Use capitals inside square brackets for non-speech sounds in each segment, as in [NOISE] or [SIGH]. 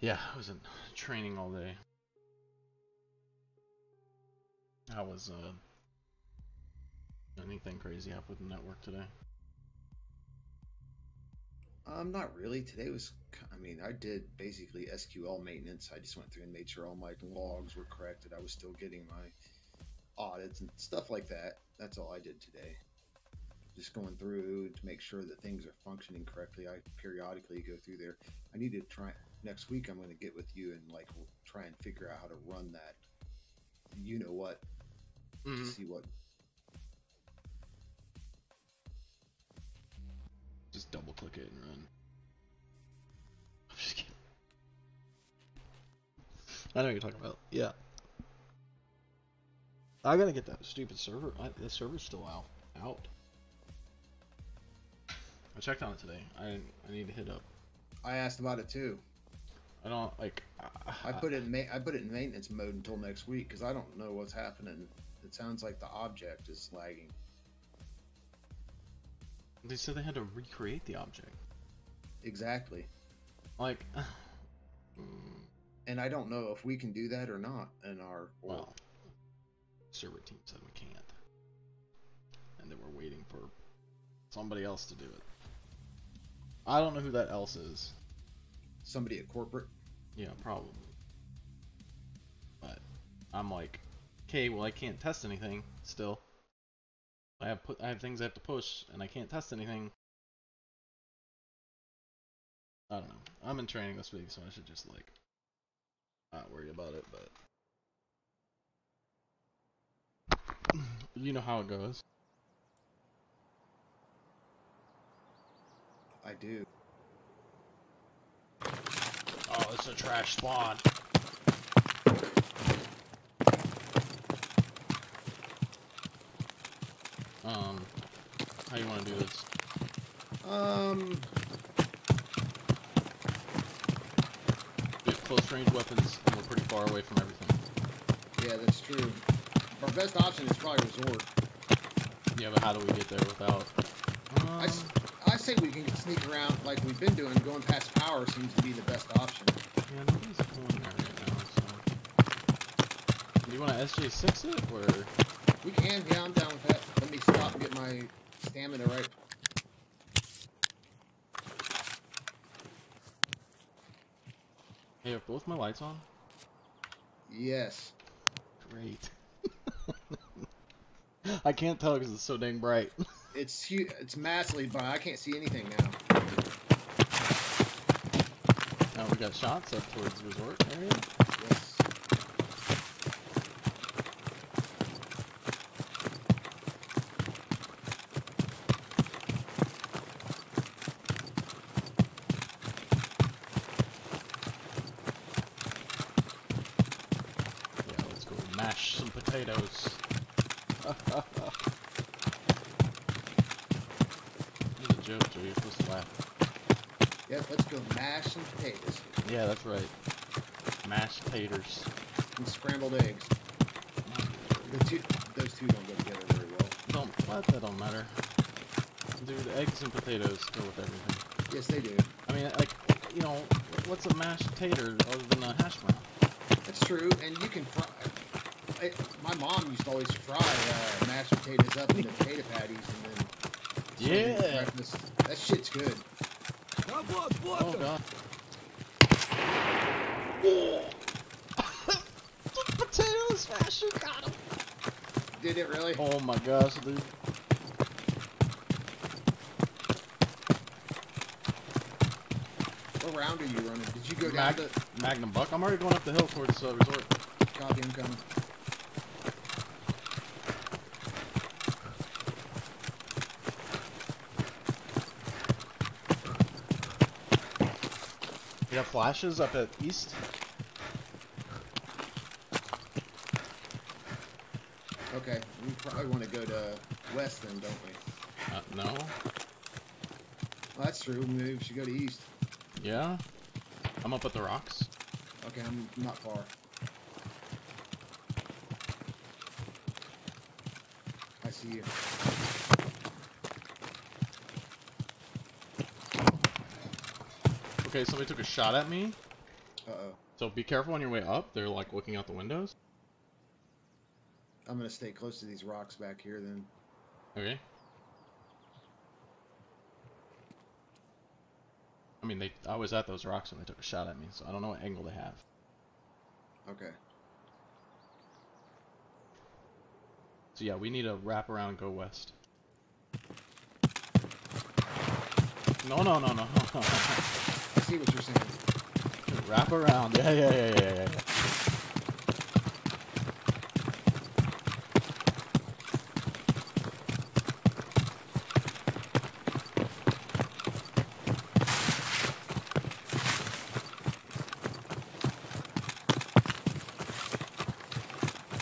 Yeah, I was in training all day. How was uh anything crazy happen with the network today? Um, not really. Today was, I mean, I did basically SQL maintenance. I just went through and made sure all my logs were corrected. I was still getting my audits and stuff like that. That's all I did today. Just going through to make sure that things are functioning correctly. I periodically go through there. I need to try next week. I'm going to get with you and like we'll try and figure out how to run that. You know what? To Mm-hmm. see what. Just double click it and run. I'm just kidding. I know what you're talking about. Yeah. I gotta get that stupid server. I, the server's still out. Out. I checked on it today. I I need to hit up. I asked about it too. I don't like. I put it in ma- I put it in maintenance mode until next week because I don't know what's happening. It sounds like the object is lagging. They said they had to recreate the object. Exactly, Like. [SIGHS] and I don't know if we can do that or not in our. Well, server team said we can't, and then we're waiting for somebody else to do it. I don't know who that else is. Somebody at corporate. Yeah, probably. But I'm like, okay, well I can't test anything still. I have put I have things I have to push, and I can't test anything. I don't know. I'm in training this week, so I should just like not worry about it. But [CLEARS THROAT] you know how it goes. I do. Oh, it's a trash spawn. Um, how you want to do this? Um, We have close range weapons, and we're pretty far away from everything. yeah, that's true. Our best option is probably resort. Yeah, but how do we get there without? Um, I say we can sneak around like we've been doing. Going past power seems to be the best option. yeah, nobody's pulling there right now. So, do you want to SJ6 it or? We can, yeah, I'm down with that. Let me stop and get my stamina right. Hey, are both my lights on? Yes. Great. [LAUGHS] I can't tell because it's so dang bright. [LAUGHS] It's huge. It's massively, but I can't see anything now. Now we got shots up towards the resort area. Yeah, let's go mash some potatoes. This is a joke, Joe. You're supposed to laugh. Yep. Let's go mash some potatoes Yeah, that's right. Mashed taters. and scrambled eggs. The two, those two don't go together very well. Don't what? That don't matter. Dude, eggs and potatoes go with everything. Yes, they do. I mean, like, you know, what's a mashed tater other than a hash brown? That's true, and you can fry. I, my mom used to always fry uh, mashed potatoes up into potato patties and then. serve them for Yeah. breakfast. That shit's good. Oh god. Potato smash, you got him. Did it really? Oh my gosh, dude. What round are you running? Did you go down Mag- to Magnum Buck. I'm already going up the hill towards uh, resort. copy incoming? You up at east? Okay, we probably want to go to west then, don't we? Uh, no. Well, that's true. Maybe we should go to east. Yeah. I'm up at the rocks. Okay, I'm not far. I see you. Okay, somebody took a shot at me. Uh oh. So be careful on your way up. They're like looking out the windows. I'm gonna stay close to these rocks back here then. Okay. I mean, they. I was at those rocks when they took a shot at me, so I don't know what angle they have. Okay. So yeah, we need to wrap around, and go west. No, no, no, no, no. [LAUGHS] I see what you're saying. wrap around. Yeah, yeah, yeah, yeah, yeah. yeah.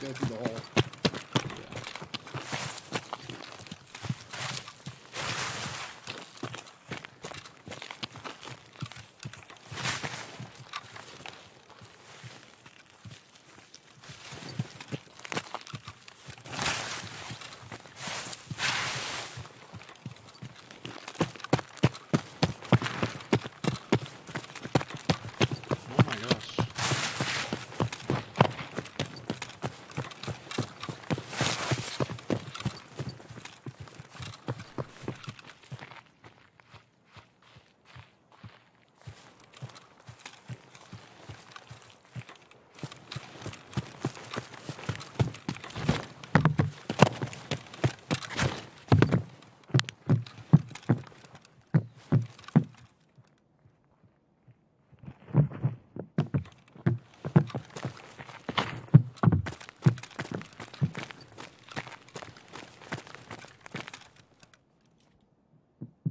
Go through the hole. yeah. Oh my gosh.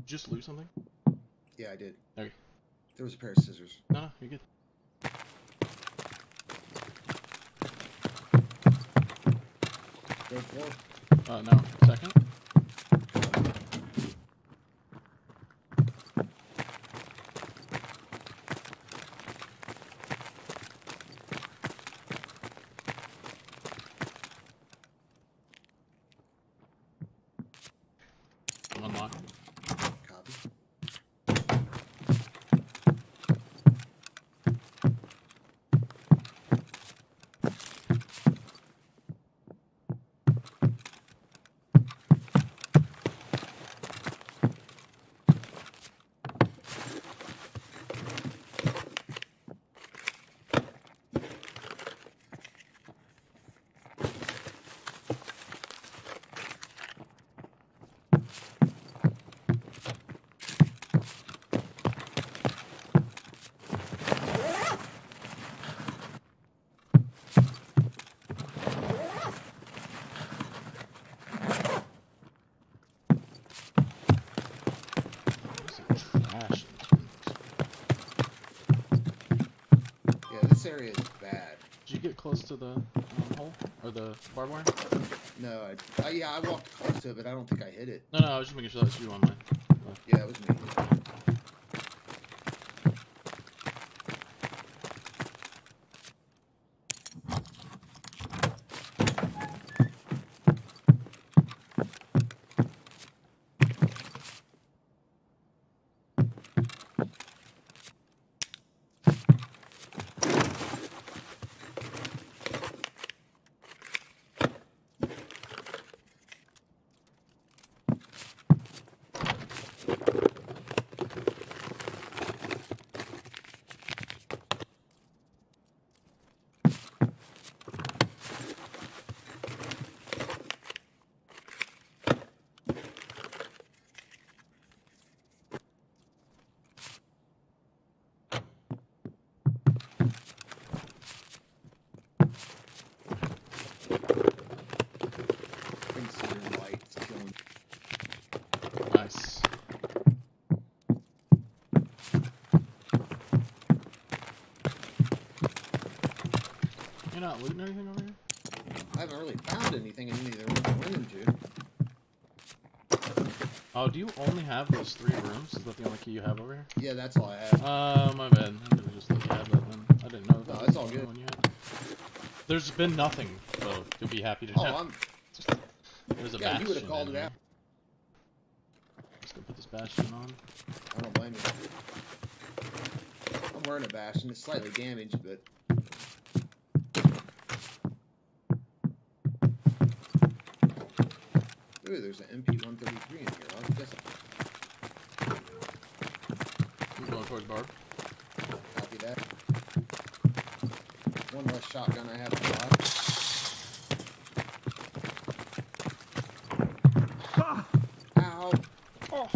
Just lose something? Yeah, I did. Okay. There was a pair of scissors. No, you're good. Third floor. Uh, no. Second? Unlock. Copy. There's some trash. Yeah, this area is bad. Did you get close to the um, hole? Or the barbed wire? No, I, I yeah, I walked close to it, but I don't think I hit it. No, no, I was just making sure that was you on mine. Yeah, it was me. Not looting anything over here? I haven't really found anything in any of the rooms I went into. Oh, do you only have those three rooms? Is that the only key you have over here? Yeah, that's all I have. Uh, my bad. I didn't just look at that then. I didn't know. if No, that it's all good. There's been nothing, so you'll be happy to Oh. I'm There's a yeah, you would've called it out. Just gonna put this bastion on. I don't blame you. I'm wearing a Bastion. It's slightly damaged, but there's an MP133 in here. I guess I'm going towards Barb. I'll copy that. One less shotgun I have to buy. Ow! Oh.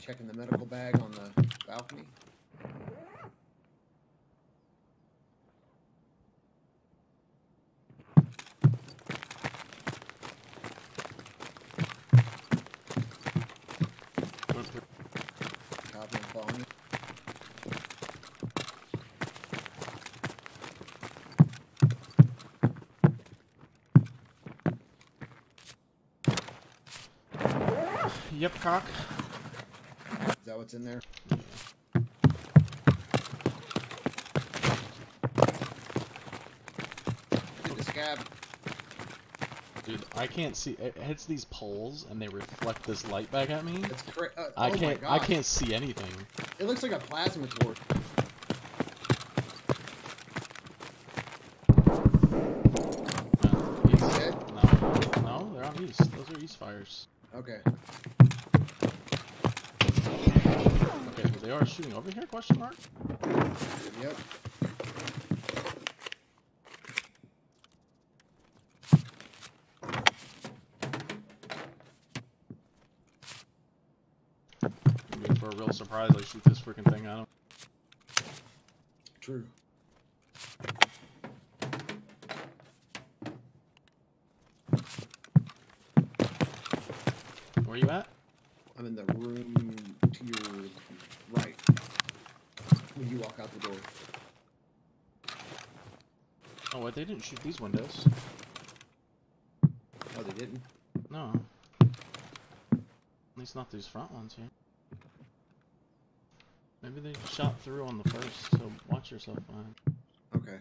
Checking the medical bag on the balcony. Went through- Copy and following. Yep, cock. Is that what's in there? Dude, the scav. Dude, I can't see. It hits these poles and they reflect this light back at me. That's cra- uh, I oh can't. My I can't see anything. It looks like a plasma torch. No, No, no, they're on east. Those are east fires. Okay. Okay, but they are shooting over here? Question mark. Yep. Maybe for a real surprise, I shoot this freaking thing at him. True. Where you at? I'm in the room to your right. When you walk out the door. Oh, wait, they didn't shoot these windows. Oh, they didn't? No. At least not these front ones here. Maybe they shot through on the first, so watch yourself behind. Okay.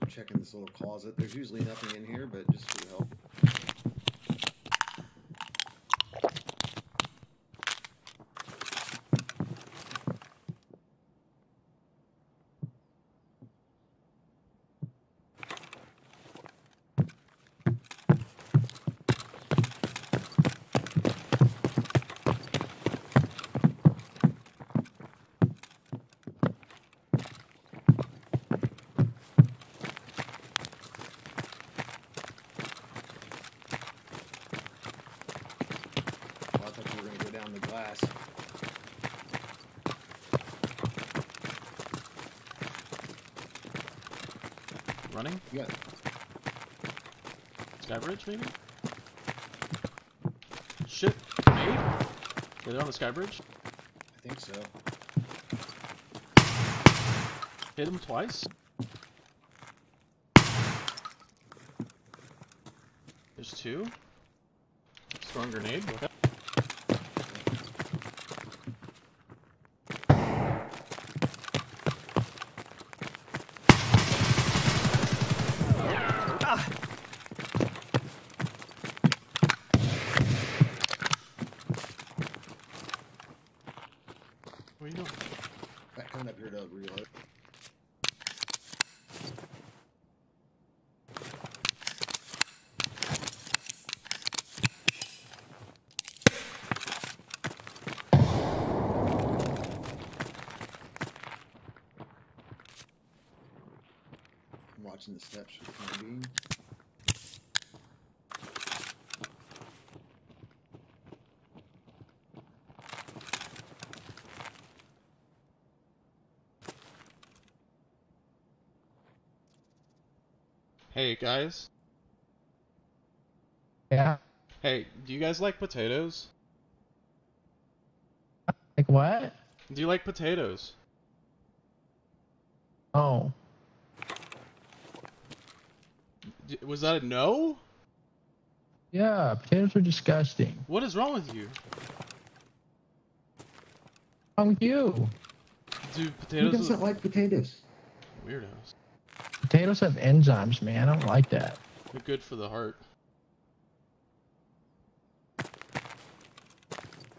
I'm checking this little closet. There's usually nothing in here, but just for help. Oh, I thought you were gonna go down the glass. Running? You got Skybridge, maybe? Shit. Made? Yeah, they're on the skybridge. I think so. Hit him twice. There's two. Throwing grenade. Okay. What are you doing? Back coming up here to reload. I'm the steps for the time being. Hey guys. Yeah. Hey, do you guys like potatoes? Like what? Do you like potatoes? Oh. D- Was that a no? Yeah, potatoes are disgusting. What is wrong with you? What's wrong with you? Do Who potatoes doesn't like potatoes? weirdos? Potatoes have enzymes, man. I don't like that. They're good for the heart.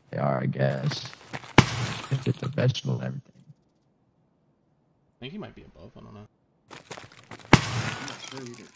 They are, I guess. If it's a vegetable and everything. I think he might be above. I don't know. I'm not sure either.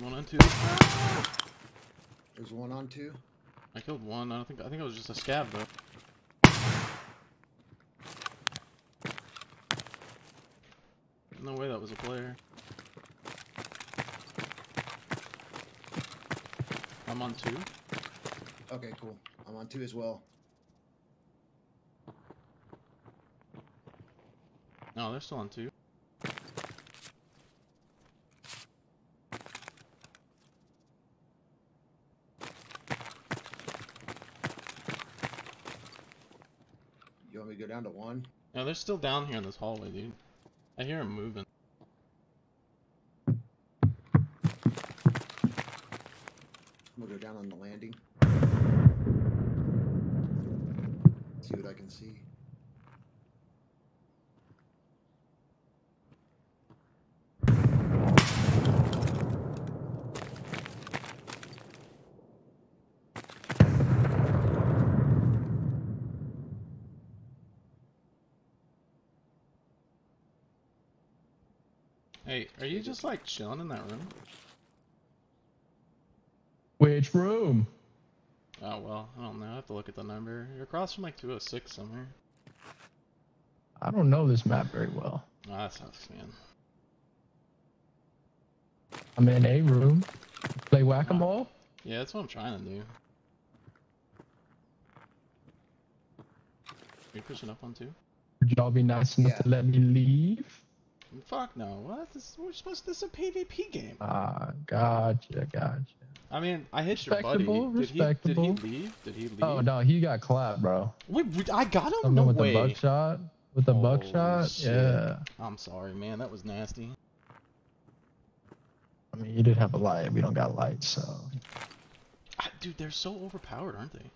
One on two. There's one on two. I killed one. I don't think. I think it was just a scav though. No way that was a player. I'm on two. Okay, cool. I'm on two as well. No, they're still on two. You want me to go down to one? No, they're still down here in this hallway, dude. I hear them moving. I'm gonna go down on the landing. See what I can see. Hey, are you just like chilling in that room? Which room? Oh well, I don't know. I have to look at the number. You're across from like 206 somewhere. I don't know this map very well. Oh, that sucks, man. I'm in a room. Play whack-a-mole. Yeah, that's what I'm trying to do. Are you pushing up on two? Would y'all be nice enough Yeah. to let me leave? Fuck no. What? This, we're supposed to. This is a PvP game. Ah, gotcha, gotcha. I mean, I hit your buddy. Respectable, Did he? Did he leave? Did he leave? Oh no, he got clapped, bro. Wait, I got him. Something No with way. the buckshot. With the Oh, buckshot, shit. yeah. I'm sorry, man. That was nasty. I mean, you did have a light. We don't got lights, so. Ah, dude, they're so overpowered, aren't they?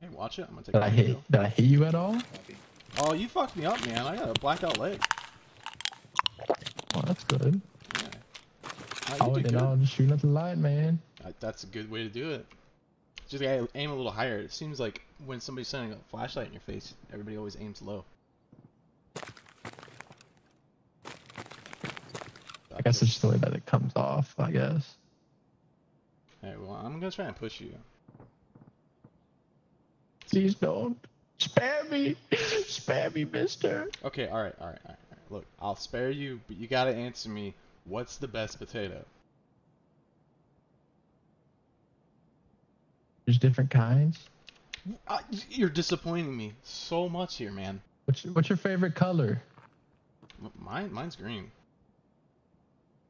Hey, watch it. I'm gonna take Did I hit? Did I hit you at all? Copy. Oh, you fucked me up, man. I got a blacked out leg. Well, that's good. Yeah. Would did then good. I'll just shoot at the light, man. Uh, That's a good way to do it. Just gotta aim a little higher. It seems like when somebody's shining a flashlight in your face, everybody always aims low. I guess it's just the way that it comes off. I guess. Alright, well, I'm gonna try and push you. Please don't spare me, spare me, Mister. Okay, alright, alright, alright. alright. Look, I'll spare you, but you gotta answer me. What's the best potato? There's different kinds. Uh, you're disappointing me so much here, man. What's what's your favorite color? Mine, mine's green.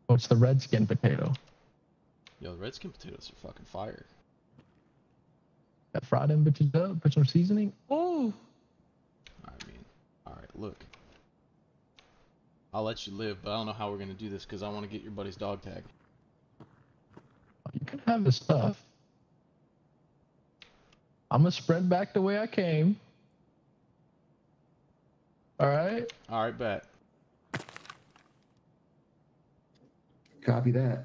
What's the red skin potato? Yo, the red skin potatoes are fucking fire. Got fried them bitches up, put some seasoning. Oh, I mean, alright, look. I'll let you live, but I don't know how we're gonna do this because I want to get your buddy's dog tag. you can have the stuff. I'm gonna spread back the way I came. All right. Alright, bet. Copy that.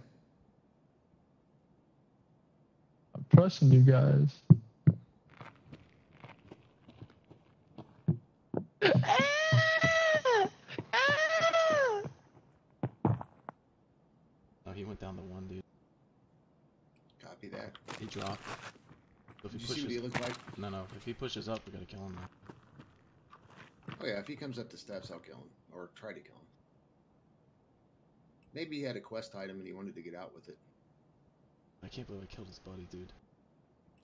I'm trusting you guys. Oh, he went down the one dude. Copy that. He dropped. So if Did he you see what he pushes, looks like? no, no. If he pushes up, we gotta kill him. Now. Oh yeah, if he comes up the steps, I'll kill him or try to kill him. Maybe he had a quest item and he wanted to get out with it. I can't believe I killed his buddy, dude.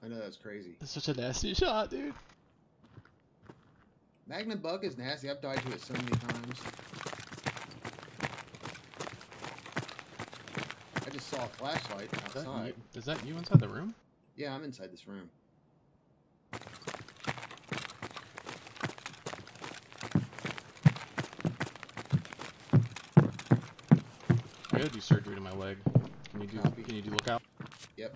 I know that's crazy. That's such a nasty shot, dude. Magnum buck is nasty. I've died to it so many times. I just saw a flashlight Is that, outside. you, is that you inside the room? Yeah, I'm inside this room. I gotta do surgery to my leg. Can you do? Copy. Can you do lookout? Yep.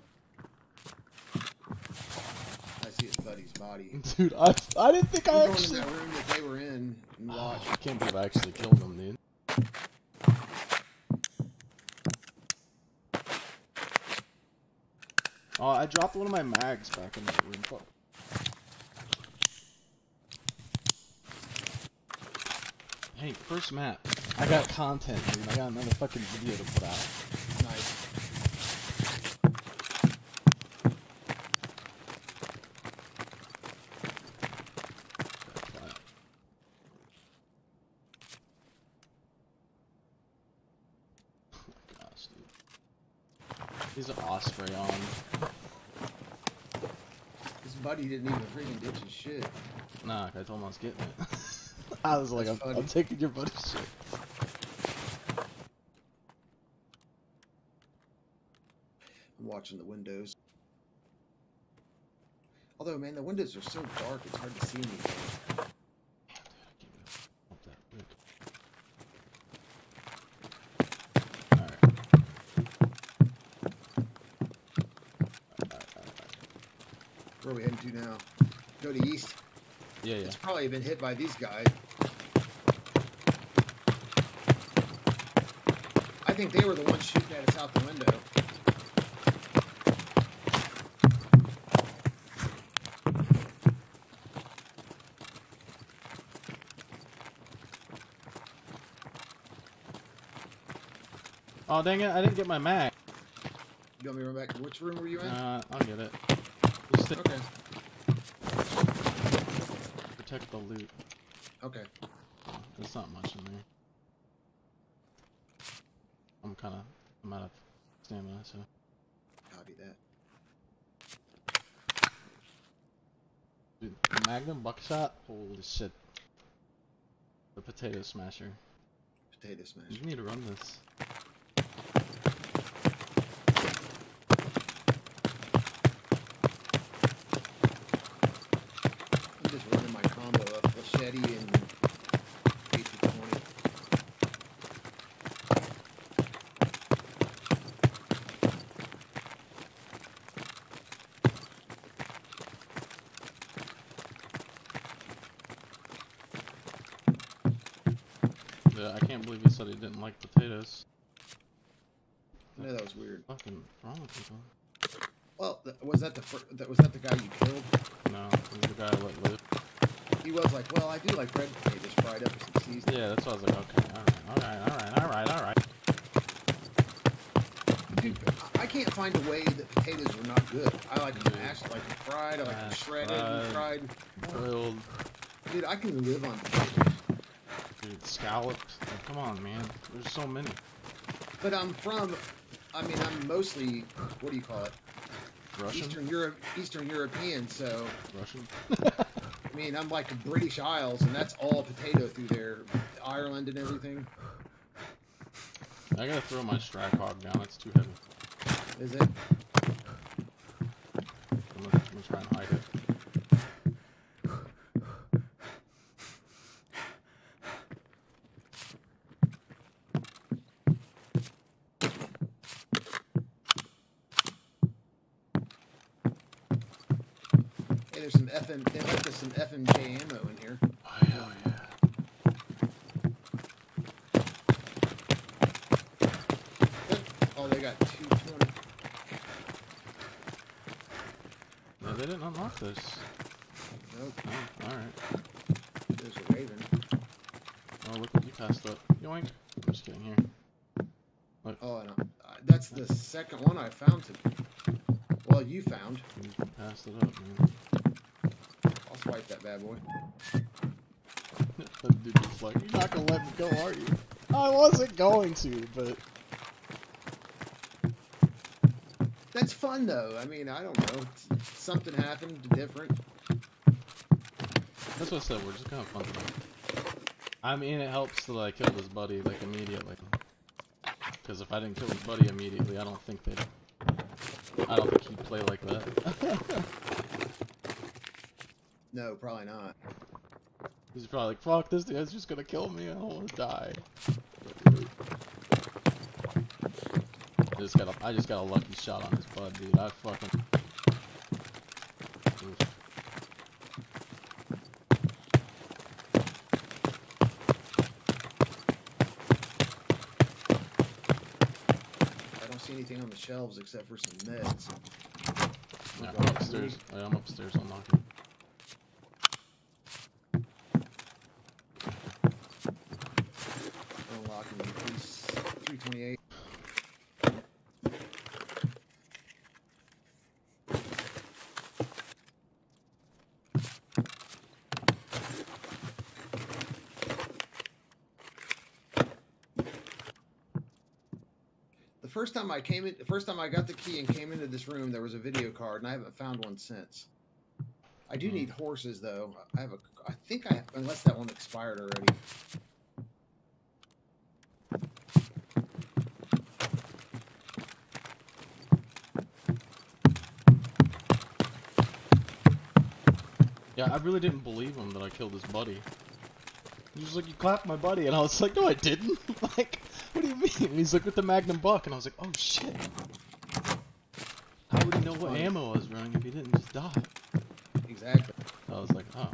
I see his buddy's body. [LAUGHS] Dude, I I didn't think I going in actually. that room that they were in and ah, watch. I can't believe I actually killed him, dude. Oh, I dropped one of my mags back in that room. Fuck. Hey, first map. I got content, dude. I got another fucking video to put out. Nice. But- Oh my gosh, dude. He's an osprey on. His buddy didn't even freaking ditch his shit. Nah, I told him I was getting it. [LAUGHS] I was like, I'm, I'm taking your buddy's shit. I'm watching the windows. Although, man, the windows are so dark, it's hard to see anything. Damn, dude, I can't believe I bumped that quick. Alright. Alright, alright, alright. Where are we heading to now? Go to east. Yeah, yeah. It's probably been hit by these guys. I think they were the ones shooting at us out the window. Oh, dang it, I didn't get my mag. You want me to run back? Which room were you in? Uh, I'll get it. Okay. Protect the loot. Okay. There's not much in there. I'm kinda, I'm out of stamina, so. Copy that. Dude, Magnum buckshot? Holy shit. The potato smasher. Potato smasher. You need to run this. I'm just running my combo of machete and 8 to 20. Yeah, I can't believe he said he didn't like potatoes. I know that was weird. Fucking wrong with people. Well, th- was that the that was that the guy you killed? No, he's the guy I let live. He was like, well, I do like red potatoes fried up with some seasoning. Yeah, that's why I was like, okay, alright, alright, alright, alright, alright. Dude, I- can't find a way that potatoes are not good. I like them mashed, I like them fried, I like them shredded and fried. Grilled, Dude, I can live on potatoes. dude, scalloped. Come on, man. There's so many. But I'm from, I mean, I'm mostly, what do you call it? Russian? Eastern Europe, Eastern European. So, Russian? I mean, I'm like the British Isles, and that's all potato through there, Ireland and everything. I gotta throw my strike hog down, it's too heavy. Is it? I'm gonna, I'm gonna try and hide it. Hey, there's some FM. They left us some FMJ ammo in here. Oh, hell yeah. Oh, they got 220. unlock this. Nope, Oh, alright. there's a raven. Oh, look what you passed up. Yoink. I'm just kidding here. Look. Oh, uh, that's the second one I found. To, well, you found. You passed it up, man. Swipe that bad boy. that [LAUGHS] dude was like, You're not gonna let me go, are you? I wasn't going to, but. That's fun though. I mean, I don't know. Something happened different. That's what I said, we're just gonna have fun. I mean, it helps that I killed his buddy, like, immediately. Because if I didn't kill his buddy immediately, I don't think they'd. I don't think he'd play like that. [LAUGHS] No, probably not. He's probably like, fuck, this guy's just gonna kill me, I don't wanna die. I just got a, I just got a lucky shot on his bud, dude. I fucking. I don't see anything on the shelves except for some meds. Yeah, I'm upstairs. I'm upstairs unlocking. Unlocking the piece 328. The first time I came in, the first time I got the key and came into this room, there was a video card, and I haven't found one since. I do Hmm. need horses, though. I have a, I think I, unless that one expired already. Yeah, I really didn't believe him that I killed his buddy. He was like, you clapped my buddy, and I was like, no, I didn't. [LAUGHS] like, what do you mean? And he's like, with the Magnum Buck, and I was like, oh shit. How would he know what ammo I was running if he didn't just die? Exactly. I was like, oh.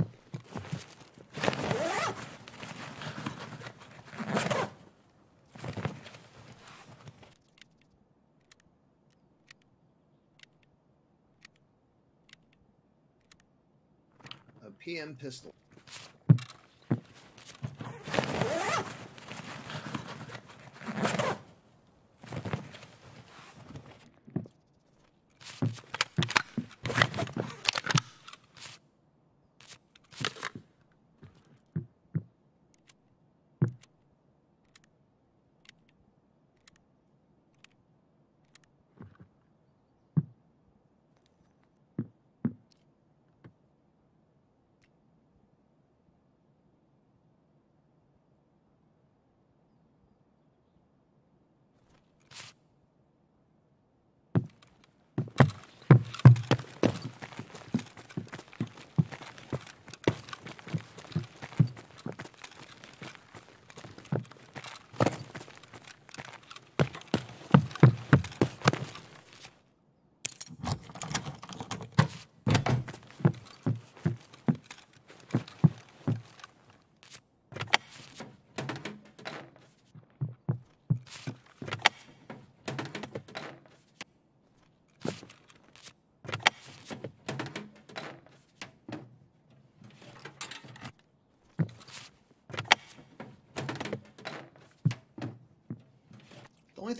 A PM pistol.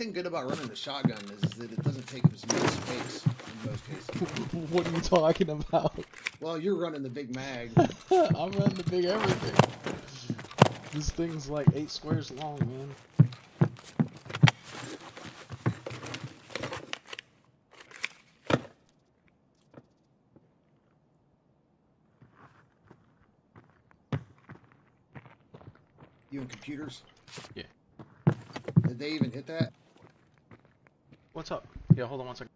Thing good about running a shotgun is, that it doesn't take up as much space in most cases. [LAUGHS] what are you talking about? Well, you're running the big mag. [LAUGHS] I'm running the big everything. This thing's like eight squares long, man. You and computers? Yeah. Did they even hit that? What's up? Yeah, hold on one second.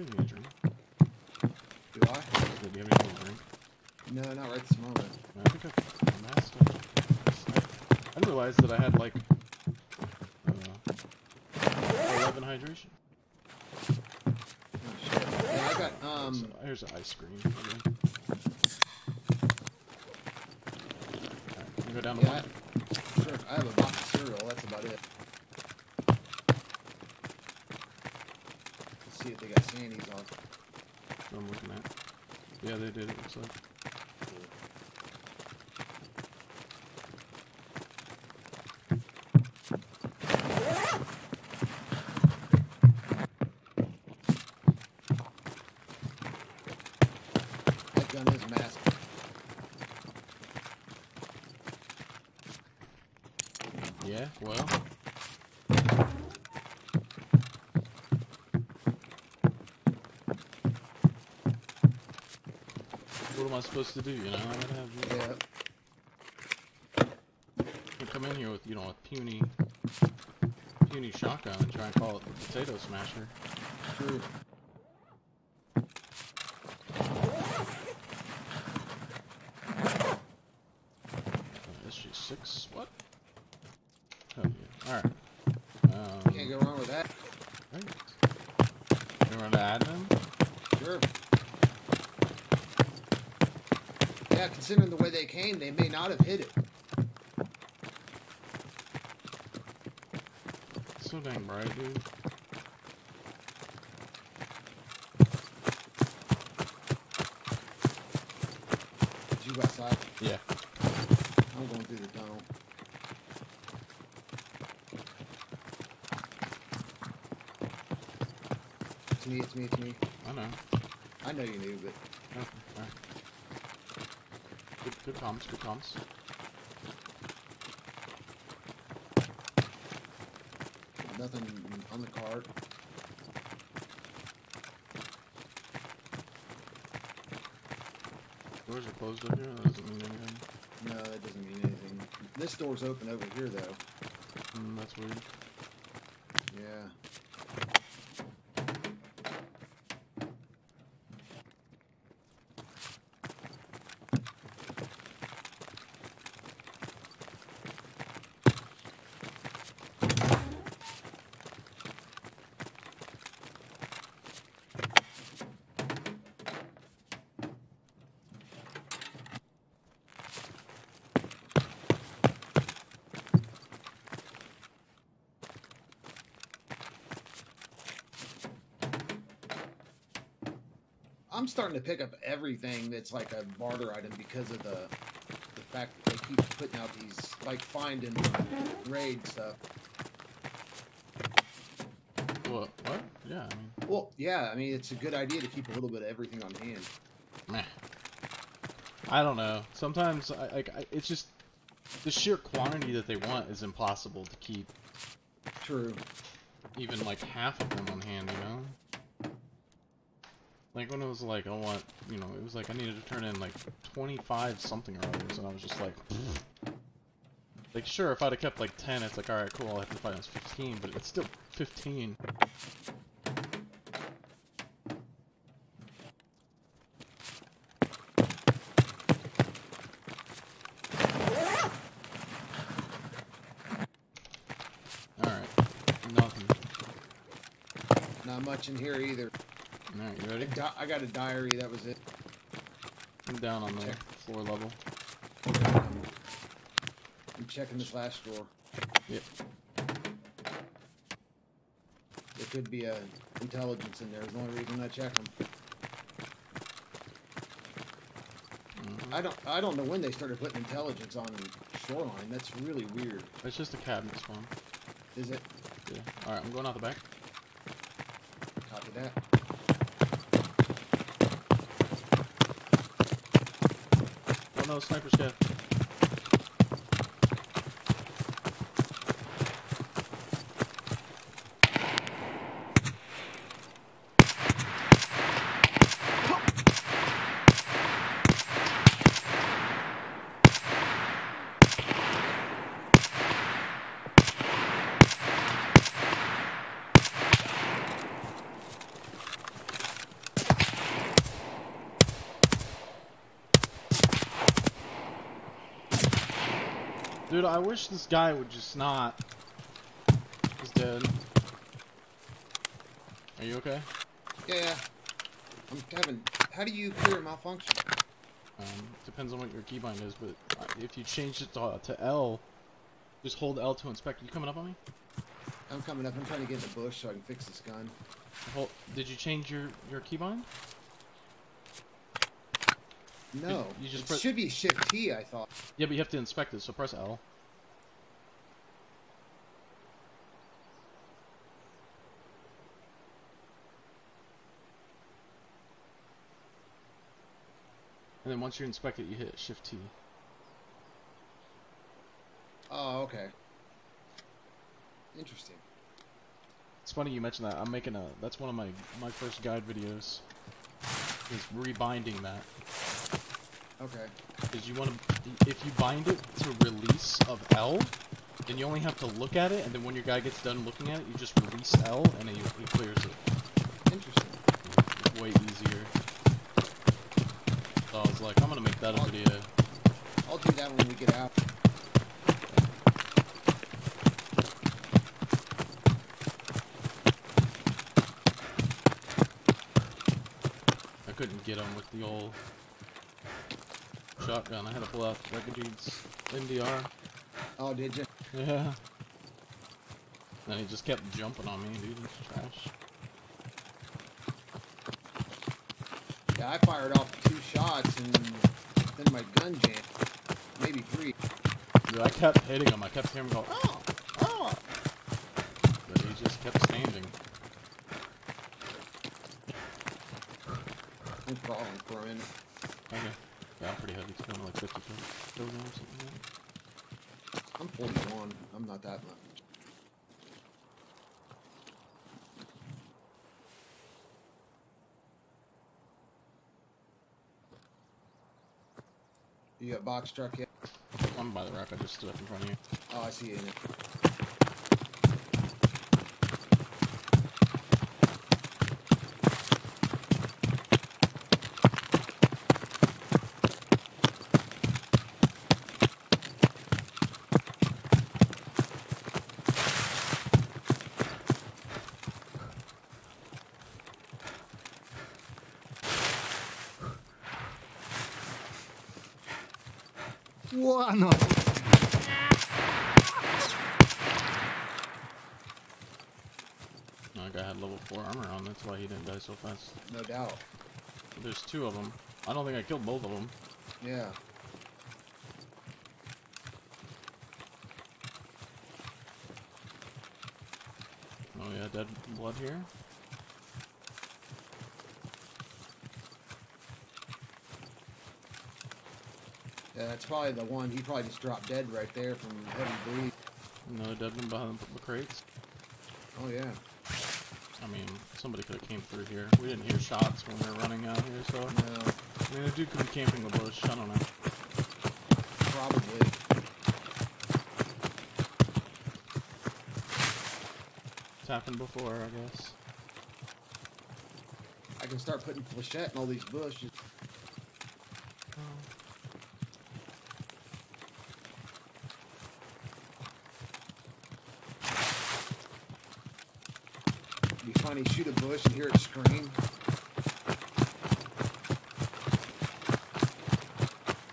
Have anything to drink? Do I? Do you have anything to drink? No, not right this moment. I think I, I masked it. I didn't realize that I had like uh, 11 hydration. Oh, shit. Yeah, I got, um, So, here's an ice cream. Alright, can go down to yeah, one? I, sure. I have a box of cereal. That's about it. Let's see if they got Sandy's on. I'm looking at. Yeah, they did. It looks like. That gun is massive. Yeah. Well. What am I supposed to do? You know, I gotta have you. Yeah. You come in here with, you know, a puny, puny shotgun and try and call it the potato smasher. True. Uh, SG6, what? Hell yeah. Alright. Um, Can't go wrong with that. right. You run to admin? Sure. Yeah, considering the way they came, they may not have hit it. So dang bright, dude. Did you go outside? Yeah. I'm going through the tunnel. It's me, it's me, it's me. I know. I know you knew, but Okay, alright. Good, comms, good comms. nothing on the card. Doors are closed up here, that doesn't mean anything. No, that doesn't mean anything. This door's open over here, though. Mm, that's weird. Yeah. I'm starting to pick up everything that's like a barter item because of the the fact that they keep putting out these like find and raid stuff. What? What? Yeah, I mean, Well, yeah, I mean it's a good idea to keep a little bit of everything on hand. meh. I don't know. Sometimes, I, like, I, it's just the sheer quantity that they want is impossible to keep True. even like half of them on hand, you know? Like when it was like, I want, you know, it was like I needed to turn in like 25 something or others, and I was just like, like sure, if I'd have kept like 10, it's like, alright, cool, I'll have to on 15, but it's still 15. Alright, nothing. Not much in here either. Alright, you I, ready? I got a diary. That was it. I'm down on the Check. floor level. I'm checking this last drawer. Yep. There could be a intelligence in there. Is the only reason I check them. Mhm. I don't. I don't know when they started putting intelligence on shoreline. That's really weird. It's just a cabinet spawn. Is it? Yeah. Alright, I'm going out the back. Copy that. Oh no, sniper scav. Dude, I wish this guy would just not. He's dead. Are you okay? Yeah. I'm having. How do you clear a malfunction? Um, depends on what your keybind is, but uh, if you change it to, to L, just hold L to inspect. Are You coming up on me? I'm coming up. I'm trying to get in the bush so I can fix this gun. Hold, did you change your, your keybind? No, you just it should be Shift T. I thought. Yeah, but you have to inspect it, so press L. And then once you inspect it, you hit Shift T. Oh, okay. Interesting. It's funny you mentioned that. I'm making a. That's one of my my first guide videos. Is rebinding that. Okay. Because you want to, if you bind it to release of L, then you only have to look at it, and then when your guy gets done looking at it, you just release L, and he, he clears it. Interesting. It's way easier. So I was like, I'm gonna make that a video. I'll do that when we get out. I couldn't get him with the old shotgun. I had to pull out Regadeed's MDR. Oh, did you? Yeah. And he just kept jumping on me, dude. It's trash. I fired off two shots and then my gun jammed. Maybe three. Dude, I kept hitting him. I kept hearing him go, oh, oh. But he just kept standing. I'm crawling for a minute. Okay. Yeah, I'm pretty heavy too. I'm like 50 kilograms or something like that. I'm 41. I'm not that much. You got box truck yet? I'm by the rock. I just stood up in front of you. Oh, I see you in it. One. No, that guy had level 4 armor on. That's why he didn't die so fast. No doubt. There's two of them. I don't think I killed both of them. Yeah. Oh yeah, dead blood here. Yeah, that's probably the one. He probably just dropped dead right there from heavy bleed. Another dead one behind the crates. Oh, yeah. I mean, somebody could have came through here. We didn't hear shots when we were running out here, so... No, I mean, the dude could be camping the bush. I don't know. probably. It's happened before, I guess. I can start putting flechette in all these bushes. Funny, shoot a bush and hear it scream.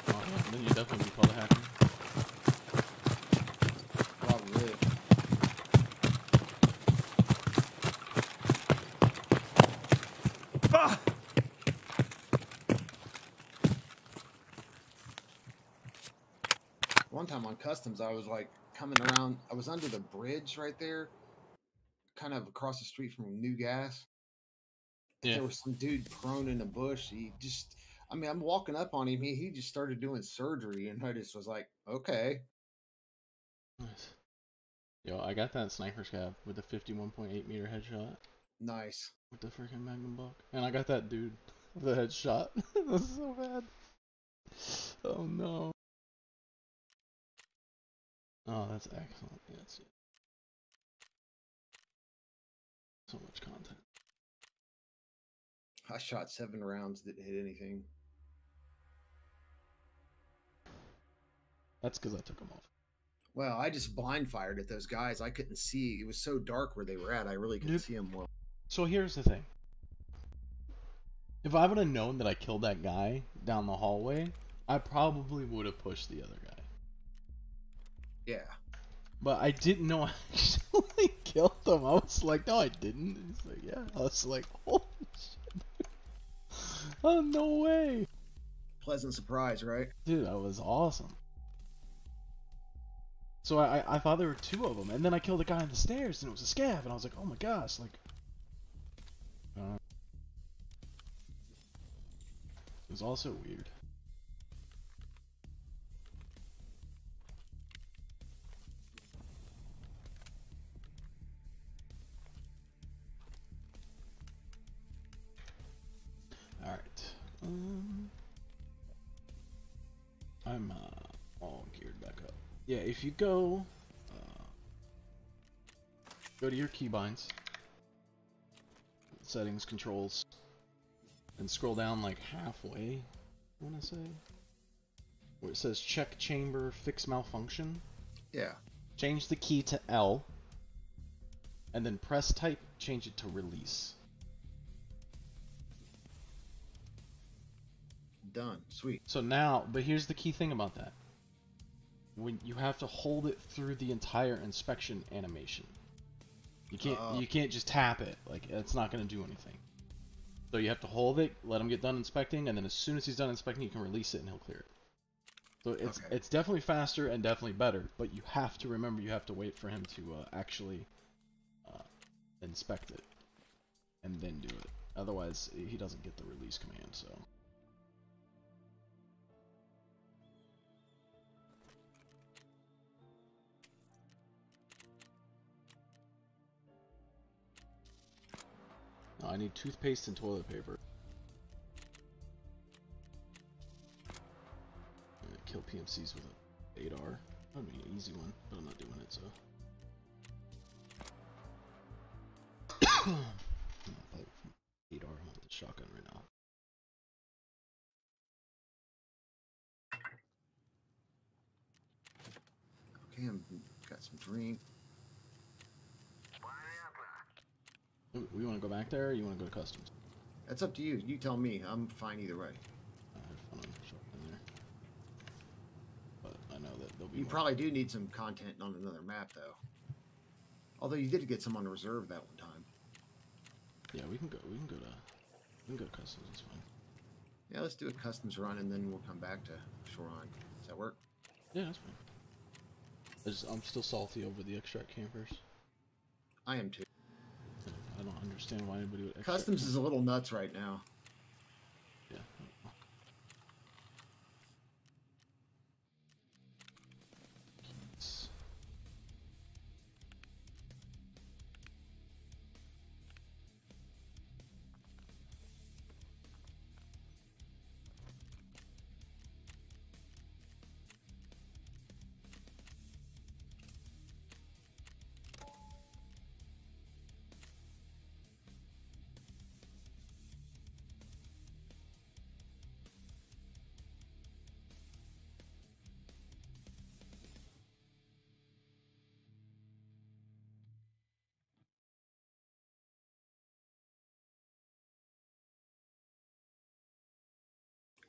Oh, then you definitely be called a hacker. Probably. Ah! One time on customs, I was like coming around. I was under the bridge right there, kind of across the street from New Gas. Yeah. There was some dude prone in a bush. He just, I mean, I'm walking up on him. He, he just started doing surgery, and I just was like, okay. Nice. Yo, I got that sniper scav with a 51.8 meter headshot Nice. with the freaking magnum buck. And I got that dude with the headshot. [LAUGHS] That's so bad. Oh no. Oh, that's excellent. Yeah, that's So much content. I shot seven rounds, didn't hit anything. That's because I took him off. Well, I just blind fired at those guys. I couldn't see. It was so dark where they were at. I really couldn't Dude. see them well. So here's the thing. If I would have known that I killed that guy down the hallway, I probably would have pushed the other guy. Yeah. But I didn't know I [LAUGHS] actually killed him. I was like, no, I didn't. And He's like, yeah. I was like, holy shit. Oh, [LAUGHS] no way. Pleasant surprise, right? Dude, that was awesome. So I, I- I thought there were two of them, and then I killed a guy on the stairs, and it was a scav, and I was like, oh my gosh, like. Uh, it was also weird. Um, I'm uh, all geared back up. Yeah, if you go, uh, go to your keybinds, settings, controls, and scroll down like halfway. I want to say where it says check chamber fix malfunction. Yeah. Change the key to L, and then press type. Change it to release. Done. Sweet. So now, but here's the key thing about that. When you have to hold it through the entire inspection animation. You can't Oh. you can't just tap it. Like it's not going to do anything. So you have to hold it, let him get done inspecting, and then as soon as he's done inspecting, you can release it and he'll clear it. So it's Okay. it's definitely faster and definitely better, but you have to remember you have to wait for him to uh, actually uh, inspect it and then do it. Otherwise, he doesn't get the release command. So. No, I need toothpaste and toilet paper. I'm kill PMCs with a 8R. That'd be an easy one, but I'm not doing it, so. [COUGHS] I'm gonna fight from 8R with the shotgun right now. Okay, I'm got some drink. Ooh, We want to go back there, or you want to go to customs? That's up to you. You tell me. I'm fine either way. I have fun shotgun there. But I know that there'll be You more- probably do need some content on another map, though. Although you did get some on reserve that one time. Yeah, we can go. We can go to. We can go to customs. It's fine. Yeah, let's do a customs run and then we'll come back to Shoreline. Does that work? Yeah, that's fine. I I'm still salty over the extract campers. I am too. I don't understand why anybody would. Customs is a little nuts right now.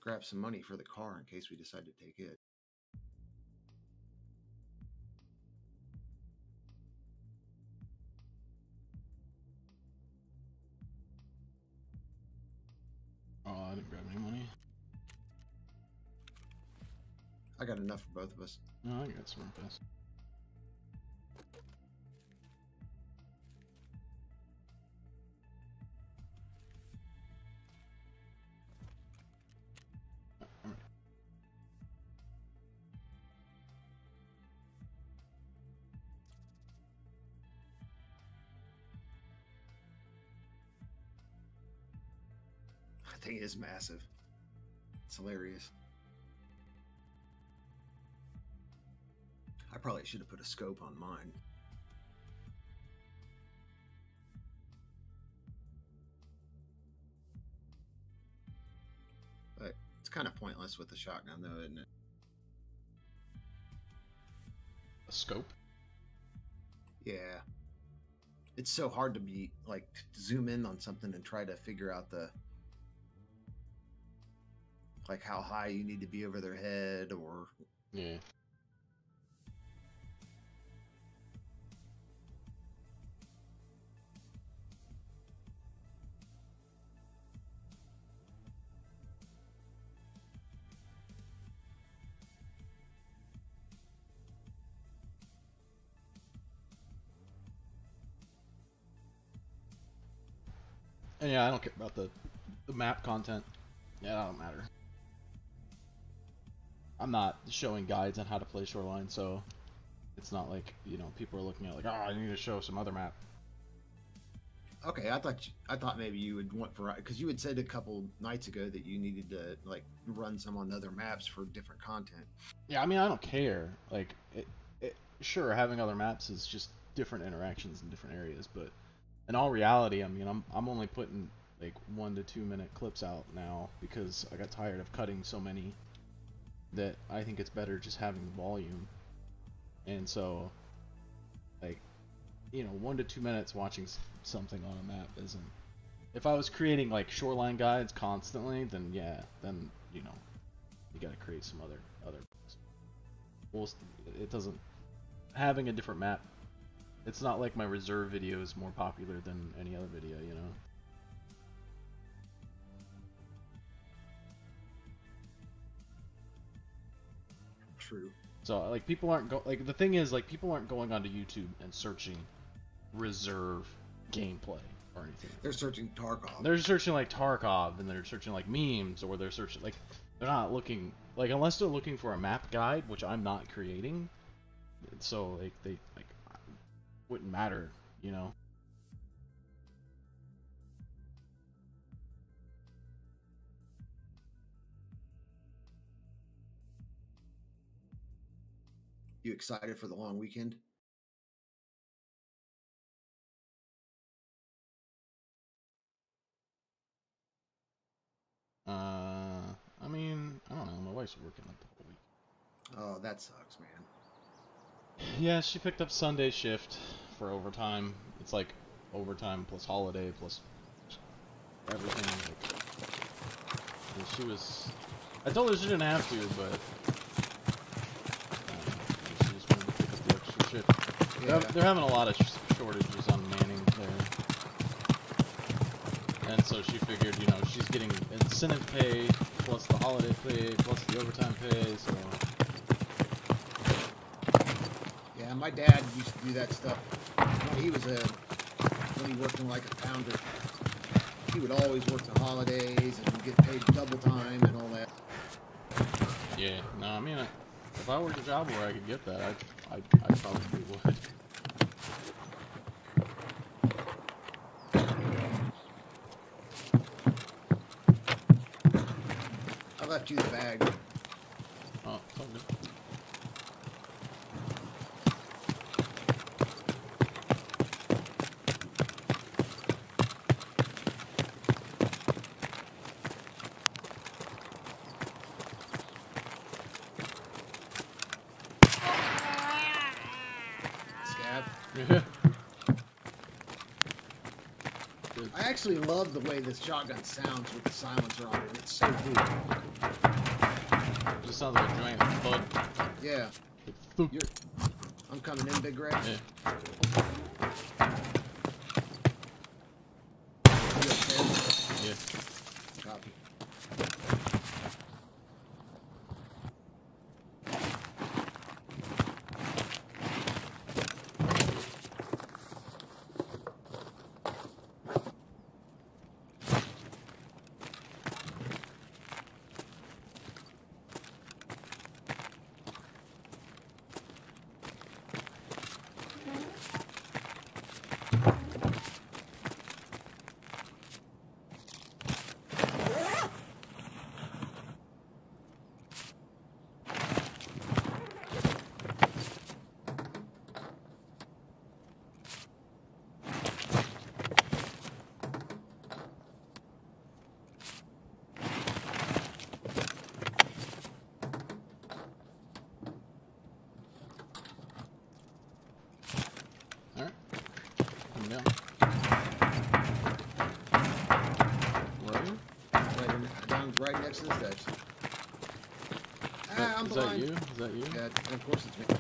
Grab some money for the car in case we decide to take it. Oh, I didn't grab any money. I got enough for both of us. No, I got some pass. Alright. Thing is massive. It's hilarious. I probably should have put a scope on mine. But it's kind of pointless with the shotgun, though, isn't it? a scope. Yeah. It's so hard to be like zoom in on something and try to figure out the like how high you need to be over their head or Yeah. And yeah, I don't care about the the map content. Yeah, that don't matter. I'm not showing guides on how to play Shoreline, so it's not like you know people are looking at like, oh, I need to show some other map. Okay, I thought you, I thought maybe you would want variety because you had said a couple nights ago that you needed to like run some on other maps for different content. Yeah, I mean, I don't care. Like, it, it, sure, having other maps is just different interactions in different areas, but in all reality, I mean, I'm I'm only putting like one to two minute clips out now because I got tired of cutting so many that I think it's better just having the volume. And so, like, you know, one to two minutes watching something on a map isn't. If I was creating like shoreline guides constantly, then yeah, then you know, you got to create some other other. Well, it doesn't having a different map. It's not like my reserve video is more popular than any other video, you know. True. So like people aren't go like the thing is like people aren't going onto YouTube and searching reserve gameplay or anything. They're searching Tarkov. They're searching like Tarkov and they're searching like memes or they're searching like they're not looking like unless they're looking for a map guide, which I'm not creating. So like they like wouldn't matter, you know. You excited for the long weekend? Uh, I mean, I don't know. My wife's working like the whole week. Oh, that sucks, man. Yeah, she picked up Sunday shift for overtime. It's like overtime plus holiday plus everything. Like, and she was. I told her she didn't have to, but um, she just wanted to pick extra. They're, they're having a lot of sh- shortages on manning there. And so she figured, you know, she's getting incentive pay plus the holiday pay plus the overtime pay, so Yeah, my dad used to do that stuff when he was a when he worked in like a pounder. He would always work the holidays and get paid double time and all that. Yeah, no, I mean, if I worked a job where I could get that, I, I, I probably would. I left you the bag. Oh, it's all good. Scav. Yeah. Good. I actually love the way this shotgun sounds with the silencer on it. It's so cool. Just sounds like a giant thud. Yeah. You're I'm coming in, Big Red. Yeah. Is that blind. you? Is that you? Yeah, of course it's me.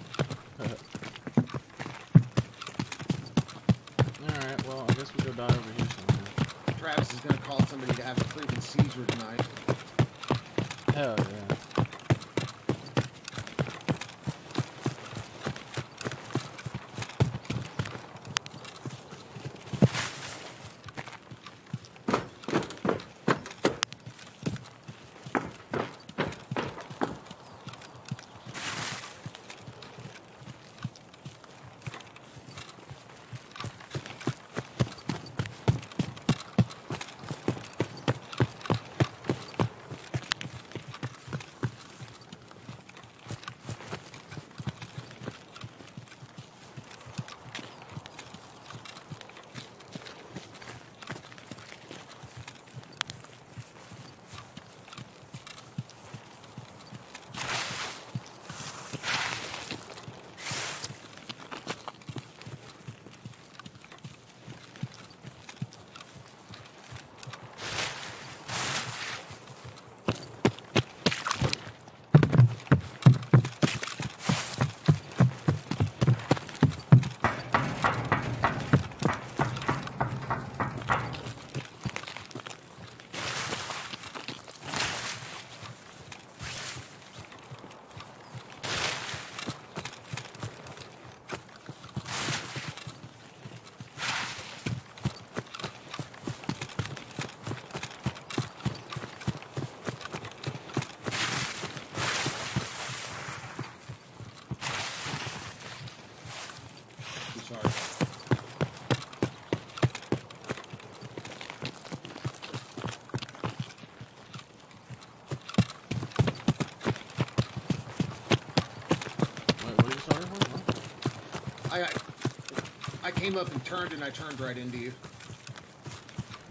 Came up and turned and I turned right into you.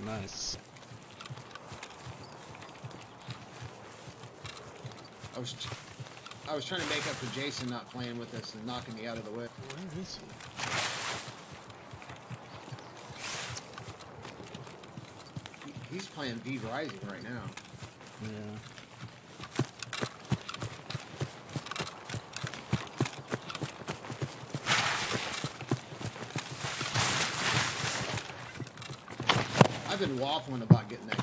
Nice. I was I was trying to make up for Jason not playing with us and knocking me out of the way. Where is he? He- He's playing V Rising right now. Yeah. I've been waffling about getting that.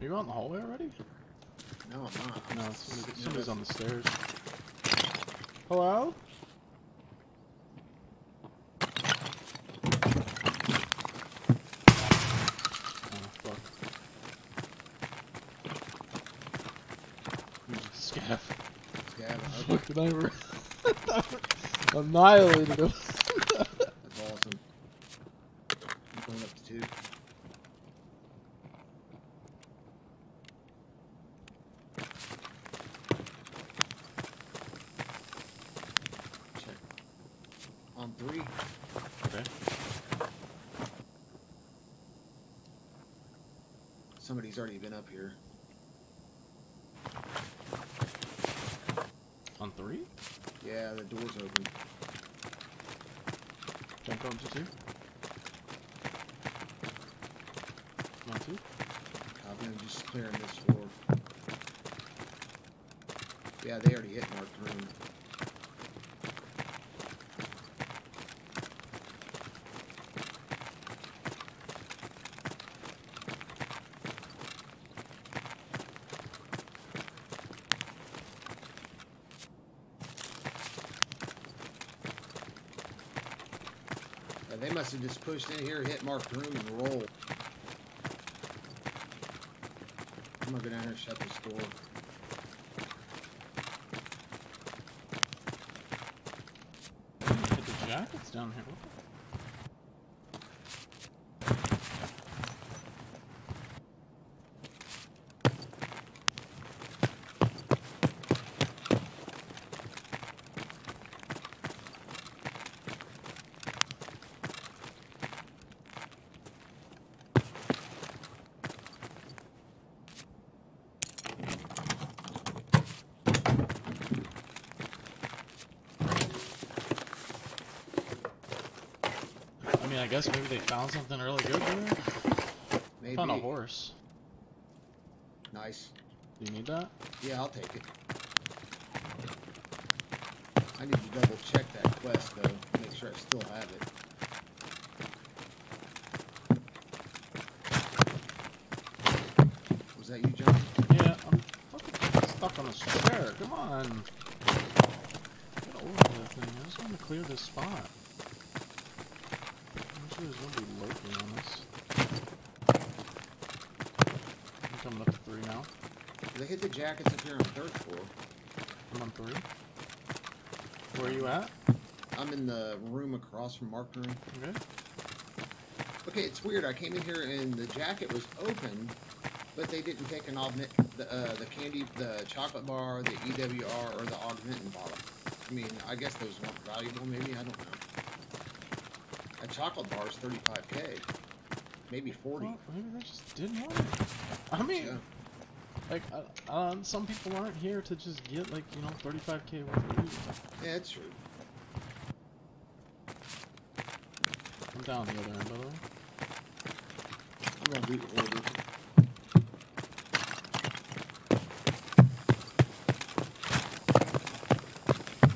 Are you out in the hallway already? No, I'm not. No, I'm somebody's on the stairs. Hello? Oh, fuck. Scav. this Gavin. Okay, Fucking I annihilated him. That's awesome. I'm going up to two. Check. On three. Okay. Somebody's already been up here. On three? Yeah, the door's open. Jump up to two? On two? I'm just clearing this floor. Yeah, they already hit marked room. They must have just pushed in here, hit marked room, and rolled. I'm gonna go down here and shut this door. Hit the jackets down here. Guess maybe they found something really good there. Maybe. Found a horse. Nice. Do you need that? Yeah, I'll take it. I need to double check that quest though, make sure I still have it. Was that you, John? Yeah, I'm fucking stuck on this chair. Come on. Get over that thing. I just want to clear this spot. I'm there's nobody lurking on this. I'm coming up to three now. They hit the jackets up here on third floor. I'm on three. Where are you at? I'm in the room across from Mark room. Okay. Okay, it's weird. I came in here and the jacket was open, but they didn't take an augment the uh, the candy, the chocolate bar, the EWR, or the augmentin bottle. I mean, I guess those weren't valuable. Maybe I don't know. A chocolate bar is 35k, maybe 40. Well, maybe they just didn't want it. I mean, Yeah. like, uh, um, some people aren't here to just get, like, you know, 35k worth of loot. Yeah, it's true. I'm down the other end, by the way. I'm gonna loot order.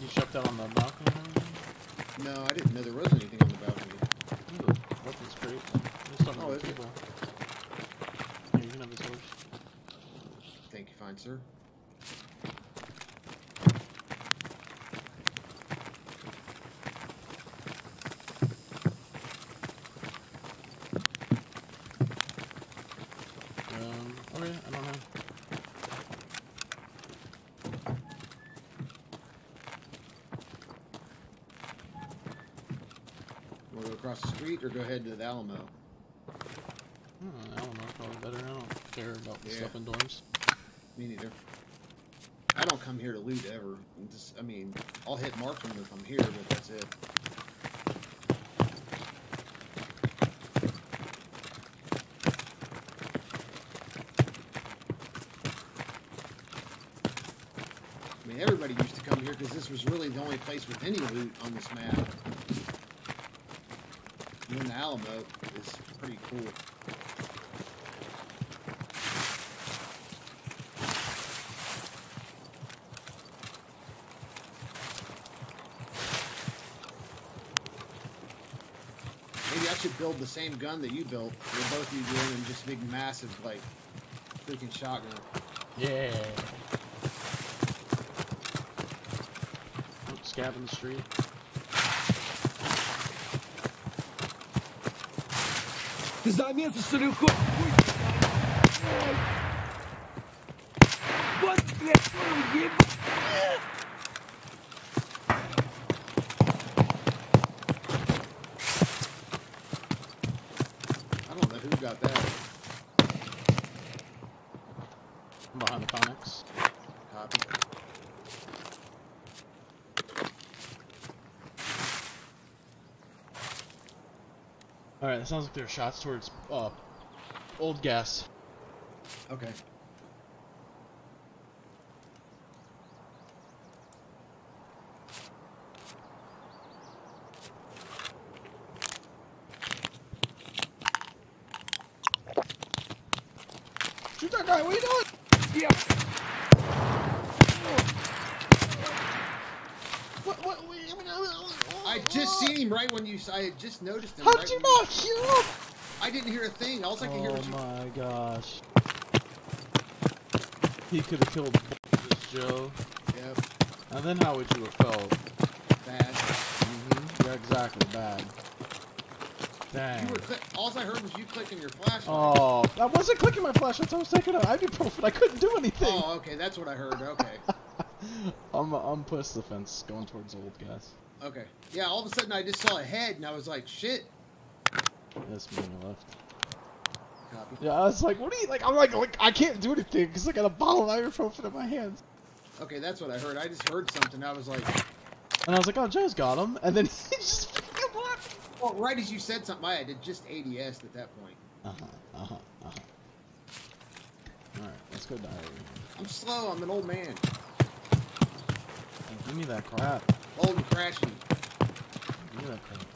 You checked out on the balcony and everything? No, I didn't know there was anything on the balcony. Ooh, the weapons crate. There's something Oh, on is the it? table. Yeah, you can have this horse. Thank you, fine sir. Um, okay, I don't know. Wanna go across the street or go ahead to the Alamo? Hmm, I don't probably better. I don't care about Yeah. stuff indoors. Me neither. I don't come here to loot ever. I'm Just, I mean, I'll hit Markman if I'm here, but that's it. I mean, everybody used to come here because this was really the only place with any loot on this map. The Alamo is pretty cool. Maybe I should build the same gun that you built. Where both of you doing and just big, massive, like, freaking shotgun. Yeah. Scav the street. Замес, что ли, уходит? Alright, that sounds like there are shots towards, uh, old gas. Okay. Shoot that guy, what are you doing? Еб... What, what, what, I just seen him right when you. I had just noticed him. How'd right you not hear him? I didn't hear a thing. All I could hear Oh was you. my gosh. He could have killed this Joe. Yep. And then how would you have felt? Bad. Mm-hmm. Yeah, exactly, bad. Dang. You were. Click- all I heard was you clicking your flashlight. Oh, I wasn't clicking my flashlight. I was taking out ibuprofen. I couldn't do anything. Oh, okay. That's what I heard. Okay. [LAUGHS] I'm I'm push the fence going towards old gas. Okay. Yeah. All of a sudden, I just saw a head, and I was like, "Shit." That's me on the left. Copy. Yeah, I was like, what are you like? I'm like, like I can't do anything because I got a bottle of ibuprofen in my hands. Okay, that's what I heard. I just heard something. I was like, And I was like, oh, Joe's got him. And then [LAUGHS] he just left. well, right as you said something, I had just ADS at that point. Uh huh. Uh huh. Uh huh. All right, let's go diary. I'm slow. I'm an old man. Hey, give me that crap. Old and crashy. Give me that crap.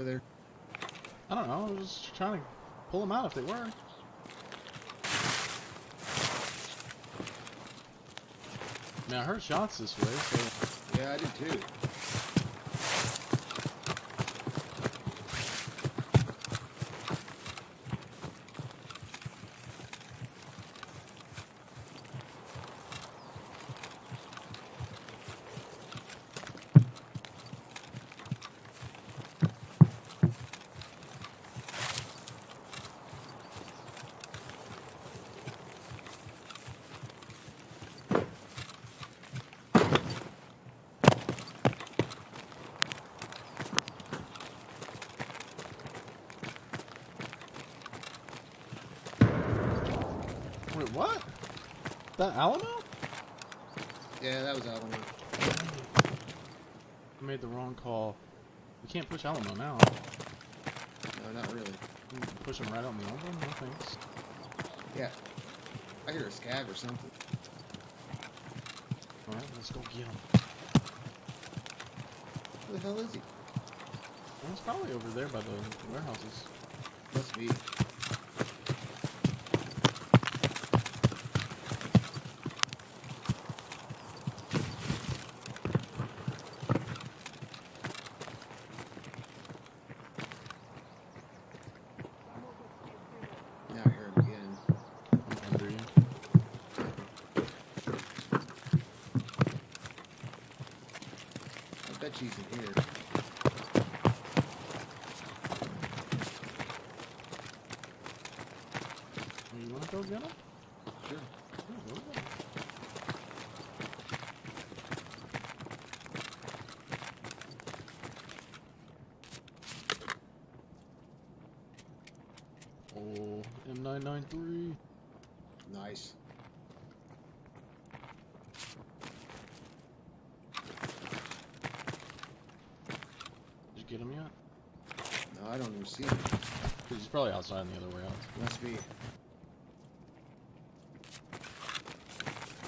over there? I don't know. I was trying to pull them out if they were. I mean, I heard shots this way, so Yeah, I did too. wait, what? That Alamo? Yeah, that was Alamo. I made the wrong call. We can't push Alamo now. No, not really. We push him right on the album. No thanks. Yeah. I hear a scav or something. All right, let's go get him. Who the hell is he? Well, it's probably over there by the warehouses. Must be. Now I hear him again. I'm under you. I bet she's in here. You wanna go get him? Sure. Yeah, go get him. Oh, M993. Nice. Did you get him yet? No, I don't even see him. He's probably outside in the other warehouse. Must be.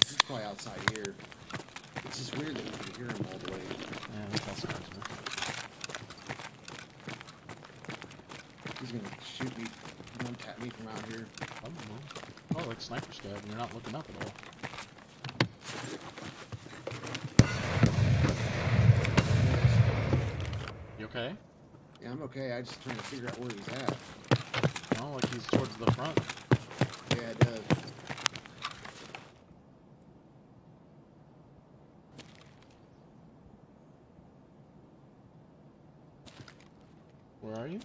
He's probably outside here. It's just weird that we can hear him all the way. Yeah, that's man. He's gonna shoot me, me from out here. Oh, like sniper scav, and you're not looking up at all. You okay? Yeah, I'm okay. I'm just trying to figure out where he's at. No, like he's towards the front. Yeah, it does. Where are you?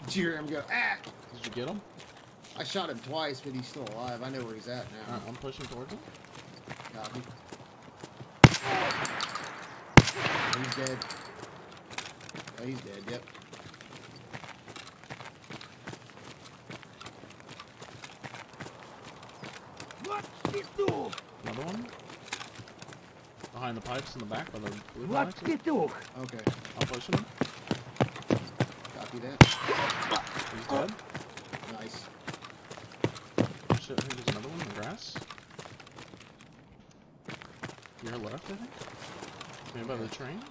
Did you him go, ah! Did you get him? I shot him twice, but he's still alive. I know where he's at now. Right, I'm pushing towards him. Copy. He's dead. Oh, he's dead, yep. What this do? Another one? Behind the pipes in the back by the blue What this do? Okay. I'll push him copy that. He's dead. Nice. Shit, I think there's another one in the grass. Your left, I think? Maybe by the train?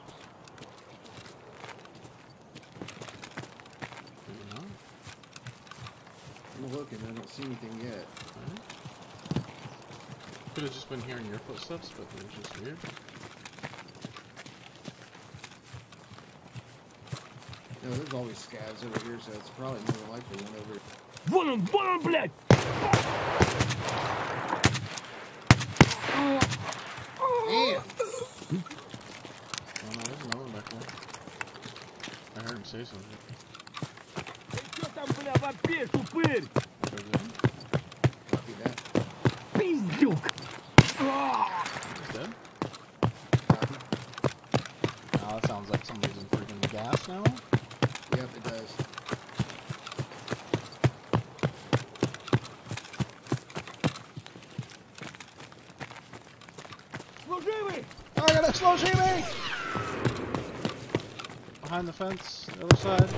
Maybe not. I'm looking, I don't see anything yet. Could have just been hearing your footsteps, but it was just weird. know, there's always scavs over here, so it's probably more likely one over here. Вон он, блядь! Damn! Oh no, there's another one back there. I heard him say something. Ты that sounds like somebody's in freaking gas now if it does. Slow Jamie! I got a slow Jamie! Behind the fence, the other side.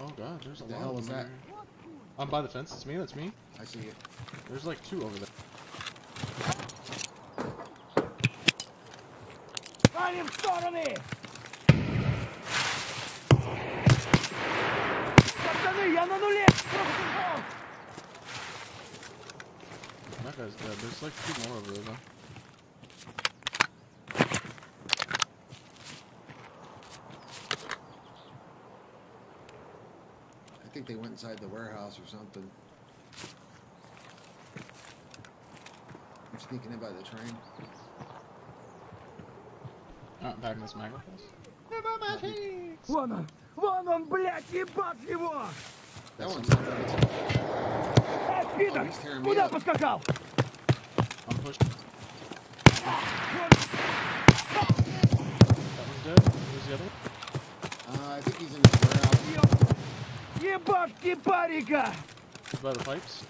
Oh god, there's a the lot of them there. I'm by the fence, it's me, that's me. I see you. There's like two over there. Валим в стороны! Пацаны, я на нуле! That guy's dead. There's like two more over there though. I think they went inside the warehouse or something. I'm sneaking in by the train. Alright, packing this mag with us. Вон он! Вон он, блядь, ебать его! That one's not right. Эй, пидор! he's tearing me Куда up. поскакал? I'm pushed. That one's dead. Where's the other one? Uh, I think he's in the warehouse. Ебать кипарика! He's by the pipes.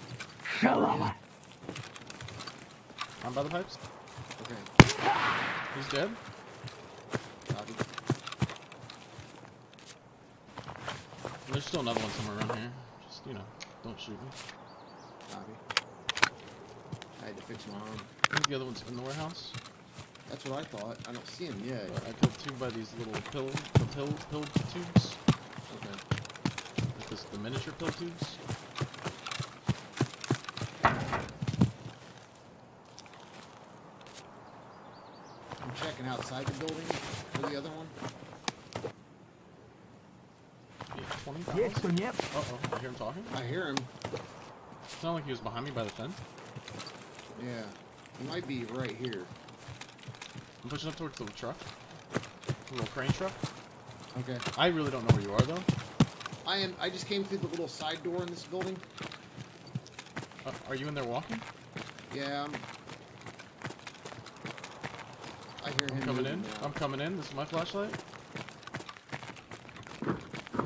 Шалава! I'm by the pipes. Okay. He's dead. Copy. There's still another one somewhere around here. Just, you know, don't shoot me. Copy. I had to fix my arm. I think the other one's in the warehouse. That's what I thought. I don't see him yet. But I killed two by these little pill, the pill, pill tubes. Okay. Like this, the miniature pill tubes. I'm checking inside the building for the other one? Yeah, it's one, yep. Uh oh, you hear him talking? I hear him. It's not like he was behind me by the fence. Yeah, he might be right here. I'm pushing up towards the truck. The little crane truck. Okay. I really don't know where you are though. I am. I just came through the little side door in this building. Uh, are you in there walking? Yeah, I'm hear I'm him. coming in. I'm coming in. This is my flashlight.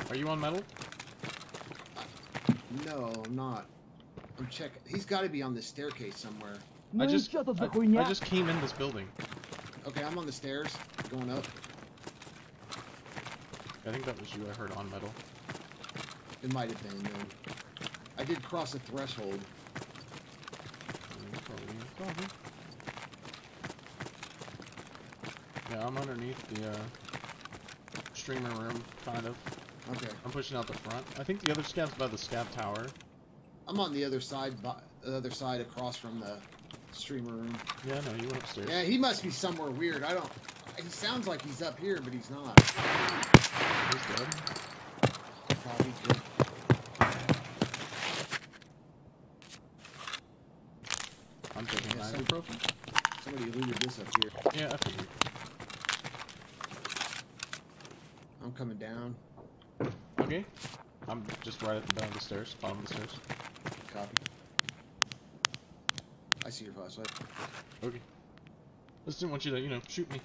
Are you on metal? No, I'm not. I'm checking. He's got to be on this staircase somewhere. I just, I, I just came in this building. Okay, I'm on the stairs, going up. I think that was you I heard on metal. It might have been, though. I did cross a threshold. Probably, probably. Yeah, I'm underneath the uh, streamer room, kind of. Okay. I'm pushing out the front. I think the other scav's by the scav tower. I'm on the other side, by, the other side across from the streamer room. Yeah, no, you went upstairs. Yeah, he must be somewhere weird. I don't. He sounds like he's up here, but he's not. He's dead. Probably good. I'm taking Yeah, an some- ibuprofen. Somebody looted this up here. Yeah, I figured. I'm coming down. Okay. I'm just right at the bottom of the stairs, bottom of the stairs. Copy. I see your flashlight. Okay. Just didn't want you to, you know, shoot me.